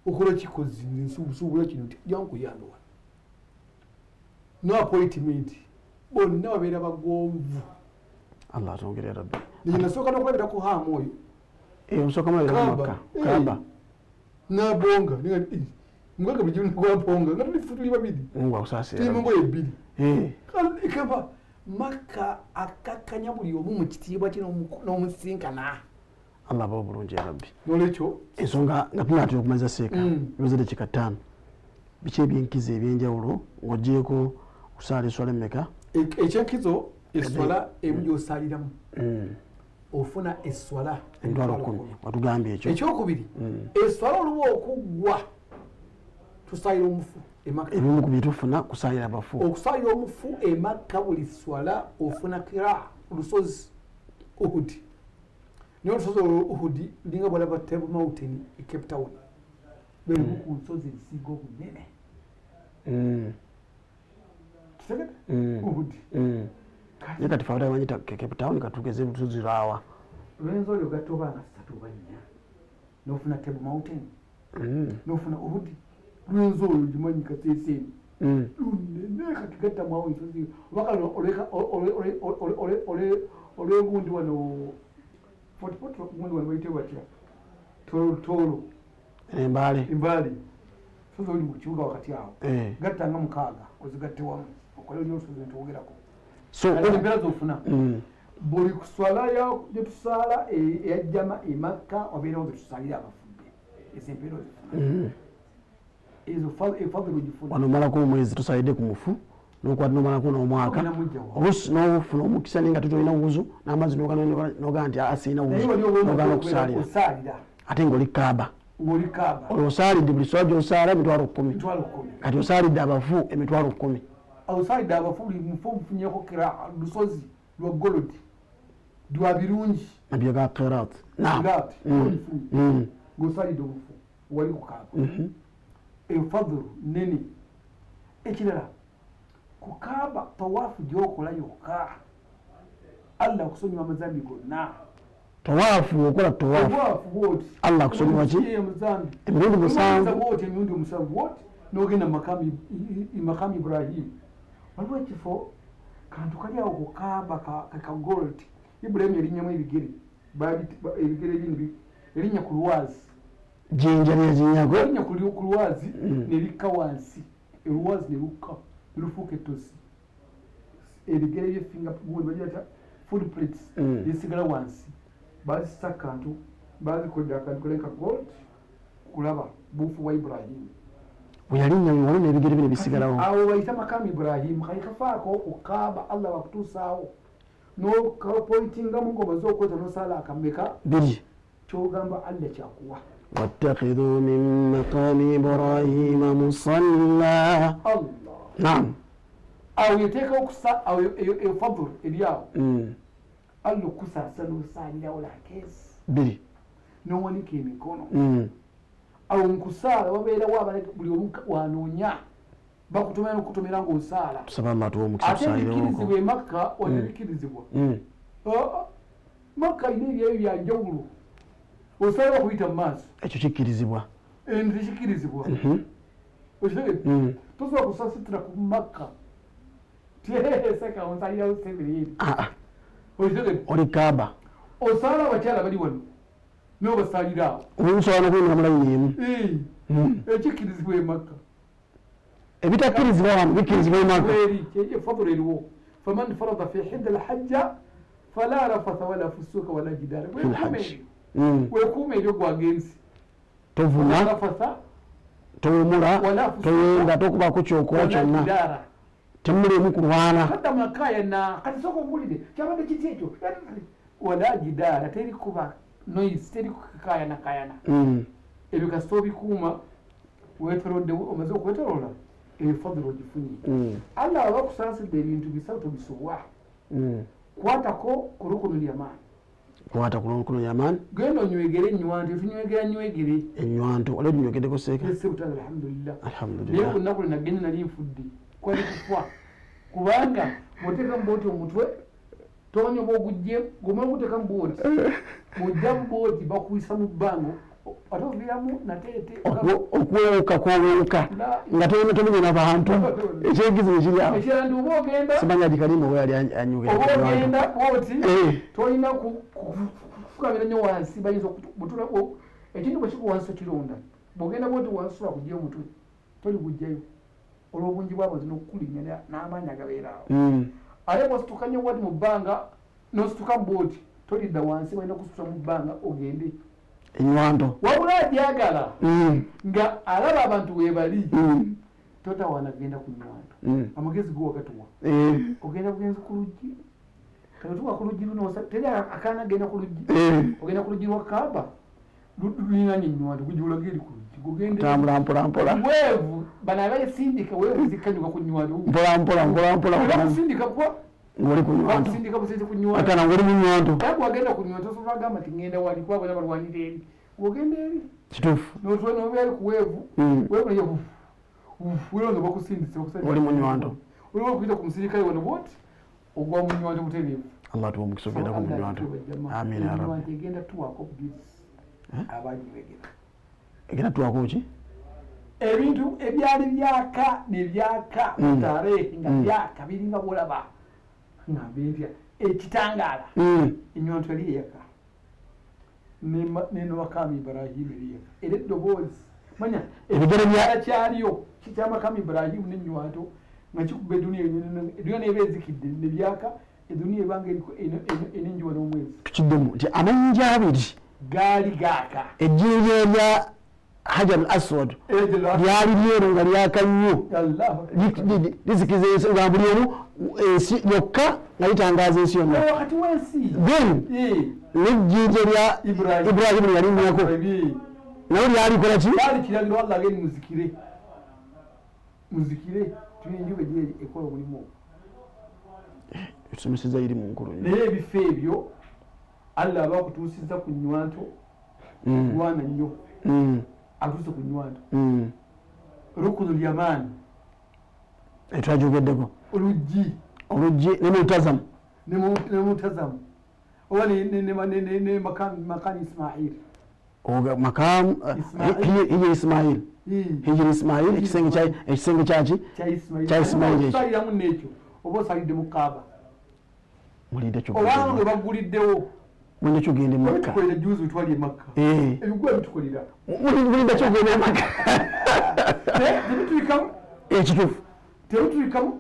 okola kikozi nsuubula kino nti jankuyambe wano no appointment bonna babeera bagonvu allah atongere ya rabbi. Nasooka n'okulabira ku haamu oyo omusooka mulabira makka. Kaaba. Eh. kaaba n'abonga mugagga buli kimu gwabonga nga tuli babiri ngoye ebbiri kaba makka akakkanya buli omu mu kitiibwa kye n'omu- n'omusinkana allah abawo bulungi ya rabbi. Nolwekyo ensonga nga tunatera okumaliza seeka Mm. ebibazo dakika ttaano biki ebyenkiza ebyenjawulo ng'ogyeko okusaala eswala emmeka E- ekyenkizo eswala emu gyosaliramu Mm. ofuna eswala watugambye ekyo. Ekyokubiri Mm. eswala oluba okuggwa tusalira omufu emaka ebimu ku byetufuna kusalira bafu okusalira omufu emakka buli swala ofuna kira olusozi uhudi naye olusozi olwo uhudi linga bwalaba table mountain e cape town. Berimu ku nsozi ezisinga obunene. Mm. Mm. uhudi Mm. naye kati fawuta banyita cape town katugeze ebutuzi lwawa lwenza olyo gatta oba nga satu oba nnya nofuna table mountain. Mm. nofuna uhudi. Lwenza olwo gimanyi kaseeseeni Mm. lunene kati gattamuawo ensozi obakano olwegundi wano fortpot gundi wano baite batya tolotolo embaale embaali sozi oli mu kibuga wakati awo Eh. gattanga mukaaga ozigatte wamu okole oli olusozi ntuwogerako so Kati embeera zofuna. Mm. buli kuswala gyetusaala eyajjama emakka wabeerawo betusalira abafudde. Ezo empeera ozifuna Mm. ezo fa- efadhulu gifuna wano omalako omwezi tusalidde ku mufu nokwata nomalako n'omwaka. Olusi n'ofuna omukisa naye nga tutolina wuzu n'amazzi nogaa nti asiina wuzu. obaokubeera okusaalira. Ate ngaoli kaaba. Olwo osaalidde buli swala gyosaala emitwalo kumi. Kati osaalidde abafu emitwalo kkumi awusalidde abafu buli mufu omufunyeko kira lusozi lwa golodi lwa birungi nabyo ga kirat naam Kirat, Mm. olifunye. Mm. ng'osalidde obufu wali ku kaaba Mhm. enfadhulu nene ekirala ku kaaba tawaafu gyokola yokka allah akusonyiwa amazambi gonna towaafu okola towaafu tawaafu bwoti Allah akusonyiwa ki? amazambi emirundi musanvu bwoti emirundi omusanvu bwoti n'ogenda mu makami i- i- makamu ibrahimu waliwo ekifo kantu kali awo ku kaaba ka- gold. Ibulayimu yalinnyamu ebigere ebigere bindi erinnya ku lwazi jinja lyezinyako erinnya ku lwazi Mm. ne likka wansi. Olwazi ne lukka ne lufuuka ettosi. Ebigere byefingagundi bagirata footplates Mm. wansi. Bazisa kantu bazikodde akantu kalenka gold kulaba buufu bwa iburahimu bwe yalinnya waliwo n'ebigere bino bisigalawo awo bayita makamu iburahimu kali kafaako okukaaba allah bakutuusaawo nokapointingamu ngaomaze okweta nosaala akameka biri kyogamba allah kyakuwa واتخذوا من مقام إبراهيم مصلى allah نعم awo yeteekawo okusa awo eyo- eyo fadul eri awo Mm. allah okusaasa n'osaalirawo lakeesi biri n'owanika emikono Mm. awo nkusaala wabeerawo abaleke buli omu wanoonya. Allah tuwa omukisa ate ebikirizibwa tusaalirewo emakka wadde ebikirizibwa Mm. Ah, makka alina ebyayo byanjawulo osaala bakuyita mu maaso? Ekyo kikkirizibwa. Eno tekikirizibwa Mhm. Mm. tosobola kusasitira ku makka. Tyeseka onsalirawo sebireeri Ah, ah. okitegete oli kaaba osaala abakyala bali wano nobasaalira awo obusobola nokwingira mulayini emu Eh, Mm. ekikirizibwa emakka ebitakkirizibwa wano bikkirizibwa emaka weri efadula eriwo faman farada fi hidda alhajja fala rafatha wala fusuka wala jidara wekuuma eri ogwagenzi tovuma rafatha towumula toyenda tokubako kyokola wala kyonna. temulimu kulwana. Hadda mwakayana kati soka omuwulire kyabadde kiti ekyo? Wala jidara teri kuba noise teri kukayana kayana. Mm. ebyo kasita obikuuma wetolodde omaze okwetolola efadula ogifunye. Mm. allah aba akusansidde ebintu bisatu bisobwa Mm. kwatako ku rukunu lyamaani kwata kuno yamaani genda onywegere enywanto etunywegera nywegere. Enywanto wali oginyogeddeko seeka alhamdulillah. Naye alhamdulillah ku lunaku lwe nagenda nali nfudde. Kwali kufa kubanga bwoteeka mu booti omutwe tonya oba ogugye gomala guteeka mu booti bwojja mu booti bakuyisa mu bbanga ate oviramu nateete okwewuka kwowuka nga tolina tomenya bantu. Ekyegizo ekiri awo. Ekirandi oba ogenda simanya dikalimu oba yali oba anyogera ogenda booti Eh. tolina kufukamira nnyo wansi bayinza ekintu bwe kikuwa wansi okironda bwogenda booti wansi sobola kujja omutwe toli bujjayo olw'obungi bwamazi n'okukulinnya n'amaanyi agabeera awo ate bwosituka nnyo bwati mu bbanga n'osituka mu booti tolidda wansi balina kusituka mu bbanga ogende. Enywanto wabula ajagala Mm. nga alaba abantu we bali Mm. totawana genda ku nywanto Mm. amagezi go wagatuwa Eh, ogenda bugenzi ku luggi? Katuwa ku luggi luno osa- teri akaana agenda ku luggi? Eh, ogenda ku luggi lwa kaaba? Lulinganye enywanto gujulaga eri ku luggi. gugende tambula mpola mpola weevu bano abesindika weevu zikkanyuka ku nywanto mpola mpola mpola mpola. Bakusindika kuba ng'oli ku nywanto bakusindika busente ku nywanto atana ng'oli mu nywanto naye bwagenda ku nywanto osobola agamba ti ngenda wali kwabona balwanira eri ng'ogenda eri? Kituufu notwe nobeere ku weevu Mm. weevu naye weeronga bakusindise Oli mu nywanto. oliwo okuyita ku musirikale wano bwoti ogwa mu nywanto butereevu. Allah tuwa omukisa ogendako mu nywanto amin ya rabbi. egenda tuwako obugezi abagibegera egenda tuwako ki ebintu ebyali byaka nebyaka Mm. tarehe nga Mm. byaka biringa bwolaba ngambe ntya ekitangaala Mm. enywanto yali eyaka nenowakami ibrahimu eriyaka era eddoboozi manya Ebigere bya- ekiala kyalyo kikyamakami ibrahimu nenywanto nga kikuba eduniya eduniya neba ezikidde nebyaka eduniya ebanga eriko enenjuwa n'omwezi tukiddemu nti amayinja abiri gaali gaaka ejjinja erya hajar aswad lyali lyeru nga lyaka nnyo Li- li- li- lizikiza ensi nga buli emu ensi yokka nga litangaaza ensi yonna. Wensi then nejjinja lya Ibrahim. iburahimu lyalinnyako nawe lyalikola ki? Muzikire. Enjuba egira ekola omulimu ogwo. Tusomeseza iri mu nkulu. Naye ebifo ebyo allah aba akutuusiza ku nywanto Mm. lwana nnyo. Mm, atuuse ku nywanto mm. rukunu lyamaani etwajogeddeko oluggi. Oluggi nemutazamu nemutazamu oba makamu Ismail. hijiri ismail. Hijiri ismail. Ekisenge kya- ekisenge kyaki kya Ismaili ekyo. oba osalidde mu kaaba mulinde obanga baguliddewo mulinde kyogende makka ebitukolera juzi wetwali e makka Eh. ebigwa ebitukolera mulinde kyogende makka naye tebituyikamu ekituufu tebituyikamu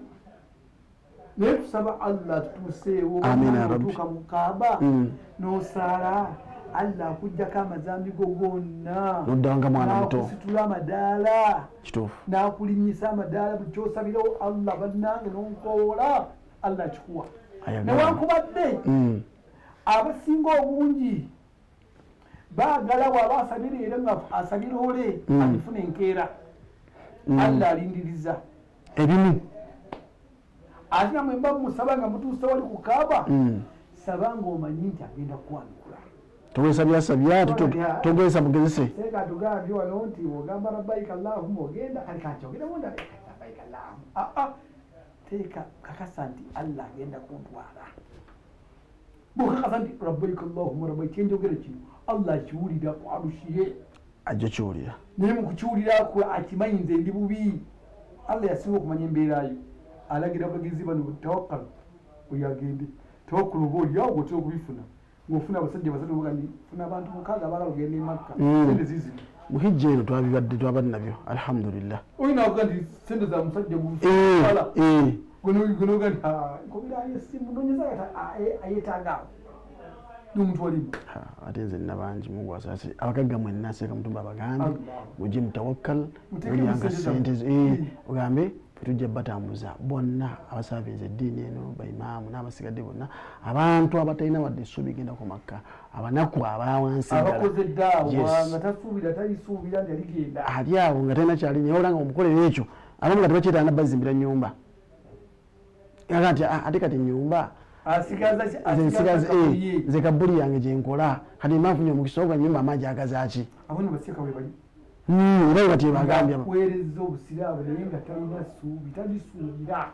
naye tusaba allah tutuuseewo Amin, ya Rabbi. otuuka mu kaaba Mm. n'osaala allah akugjako amazambi go gonna Noddawo nga mwana muto. n'akusitula amadaala kituufu n'akulinyisa amadaala buli kyosabirawo allah bannange n'onkoola allah akikuwa Ayagala. newankubadde Mm. Abasinga obungi baagala bw'aba asabira era nga asabira ole Mm. abifuna enkeera Mm. allah alindiriza ebimu. Ate namwe mba musaba nga mutuuse wali ku kaaba Mm. saba ng'omanyi nti agenda kwanukula toweesabyasabya togesa bugezese seeka tugambye wano nti ogamba rabbaika allahuma ogenda kale kankyogeramu ndabe rabbaika allahuma aa teeka kakasa nti allah agenda kuntwala bwokakasa nti rabbaika allahuma rabbaika kyenjogera kino allah akiwulira kwalushiye ajja kiwulira naye mukukiwulira kwe akimanyi nze ndi bubi allah yasinga okumanya embeerayo alagira abagenzi bano tawakkal oyo agende tawakkul oba oliawo gotera okubifuna ngaofuna abasajja basatu gandi funa abantu mukaaga abaagala ogenda emakka Mm. sente zizino muhijja eno twabibadde twabadde nabyo alhamdulillah olina avuga nti sente za musajja Eh, gusala eh. gonoga nti nkobirayo esimu nonyeza kata ayetaagaawo nomuntu alimu Ha, ate nze nina bangi mugwasasi abagagga mwenna seeka mutumba abagambe Allah. mujje mutawakkal mulyanga sente eh, ogambe fetujja batambuza bonna abasaabiza eddiini eno baimaamu n'abasigadde bonna abantu abatalina wadde essuubi genda ku makka abanaku abawansi ddala. abakoze eddaawa Yes. nga tasuubira talisuubira nti aligenda ali awo nga talina kyalinya ola nga omukolera ekyo abamu nga tebakyetaaga bazimbira nyumba aga nti "Ah, ate kati nyumba nze eh, nze kabuli yange gyenkola kati manfunye omukisa ogwa nyumba amangi agazaki era nga talisuubira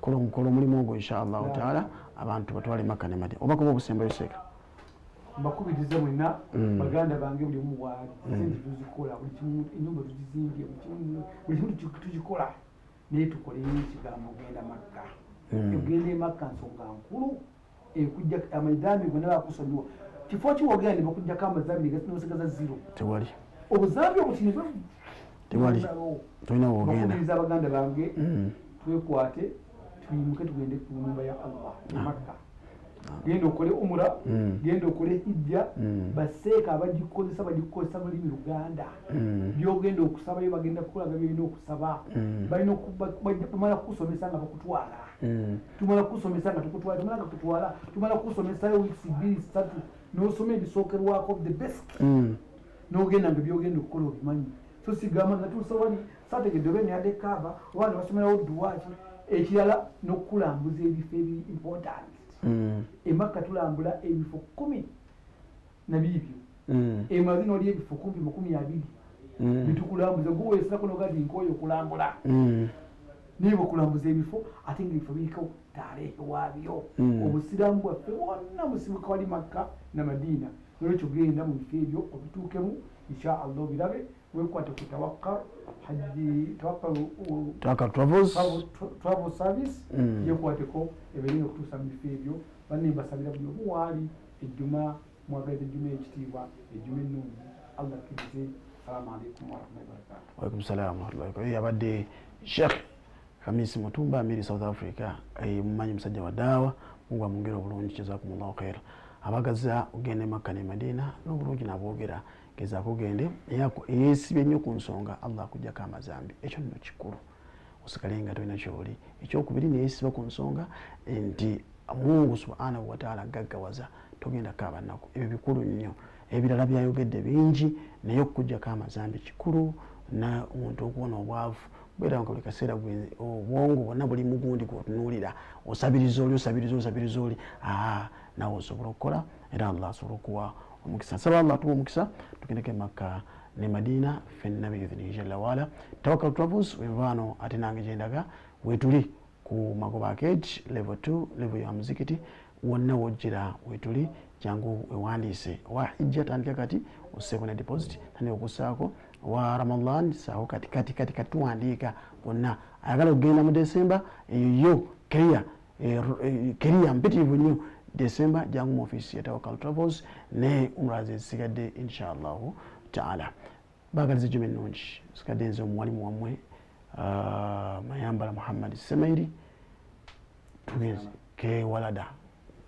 kola omukola omulimu ogwo inshallahu taala. Abantu batwale makka ne madina. Obaka oba obusembayo seeka mbakubiriza mwenna Mm. baganda bange buli omu waali sente tuzikola buli kimu enyumba tugizimbye buli kimu- tukikola naye tukoleyo ekigambo genda makka. Ogenda emakka nsonga nkulu ekujja amazambi gonna bakusonyiwa kifo kiwogera ne bakugjako amazambi nosigaza ziro tewali. Obuzambi obutini tewali. tolina bakubiriza abaganda bange. Mm. twekwate tuyimuke tugende ku nyumba ya allah e makka genda okole umura Mm. genda okole hijja Mm. baseeka abagikozesa bagikozesa lulimi luganda. Mm. byogenda okusabayo bagenda kukolaga byolina okusaba. Bamala kukusomesa nga bakutwala. Tumala kukusomesa nga tukutwala tumala nga kutwala tumala kukusomesayo wiks bbiri satu. Nosoma ebisookerwako the best. Nogenda nga byogenda okukola obimanyi. So sigamba natuusa wali sategedde oba emyadde kaaba oba nebasomerawo duwaki. Ekirala n'okulambuza ebifo ebi important. Emakka tulambula ebifo kumi nabiibyo Mm. emazi noli ebifo kumpi makumi abiri Mm. bitukulambuza guweesako nogadi nkooyo okulambula Mm. niba okulambuza ebifo ate nga ebifo biriko tarehe waabyo Mm. obusiraamu bwaffe bwonna busibuka wali makka na madiina nolwekyo genda mu bifo ebyo obituukemu insha allah obirabe wekwate ku tawakkal haji tawakkal Travels. travel- tra- travel service. Mm. yekwateko ebiringa okutuusa mu bifo ebyo banne mbasabira buli omu waali ejjuma mwagaliza ejjuma ekitiibwa ejjuma ennungi allah akkirize salaamu alaikum warahmatullahi wabarakatu Waalaikum salaam warahmatullahi wabarakatuh. yabadde sheikh kamisi mutumba amiri south africa. Mumanyi musajja wa daawa mungu amwongere obulungi jazakumullahu khaira abagaza ogenda e makka ne madina. N'obulungi nabwogera gezaako ako- yeesibye nnyo ku nsonga allah akugjako amazambi. Ekyo nno kikulu. Osigale nga tolina kyoli. Ekyokubiri neyeesiba ku nsonga nti mungu subhanahu wataala gaggawaza togenda kaaba nnaku ebyo bikulu nnyo. Ebirala byayogedde bingi naye okugjako amazambi kikulu omuntu okuwona obwavu. Beera nga buli kaseera obwongo bwonna buli mugundi gwotunuulira. Osabiriza oli osabiriza osabiriza oli. Aa nawe osobola okukola era allah asobola okuwa omukisa. Nsaba allah tuwa omukisa tugendeko emakka ne madina fenna biidhinihi jalla waala tawakal travels wenvaano ate nange gyendaga wetuli ku magoba cage level 2 level ya muzikiti wonna wojjira wetuli jangu wewandiise owa hijja tandika kati oseeko ne deposit tandika okussaako owa ramadan saawo kati kati kati kati tuwandiika bonna ayagala okugenda mu desemba eyo yo keria keria mpitirivu nnyo desemba jangu mu ofiisi ya tawakal travels ne umra zesigadde inshallahu taala. Bagaliza ejjuma ennungi sigadde nze omuwalimu wammwe ah, mayambala muhammad semairi tugenze kewalada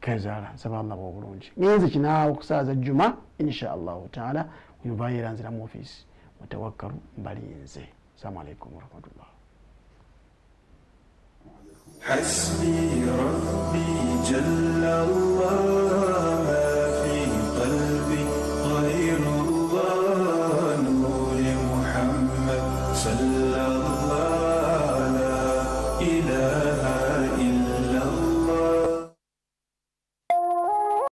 kezaala nsaba allah bwobulungi ngenze kinaawo okusaaza jjuma inshallahu taala wenvayo era nzira mu ofiisi mutawakkalu mbalinze. Assalamu alaikum warahmatullah حسبي ربي جل الله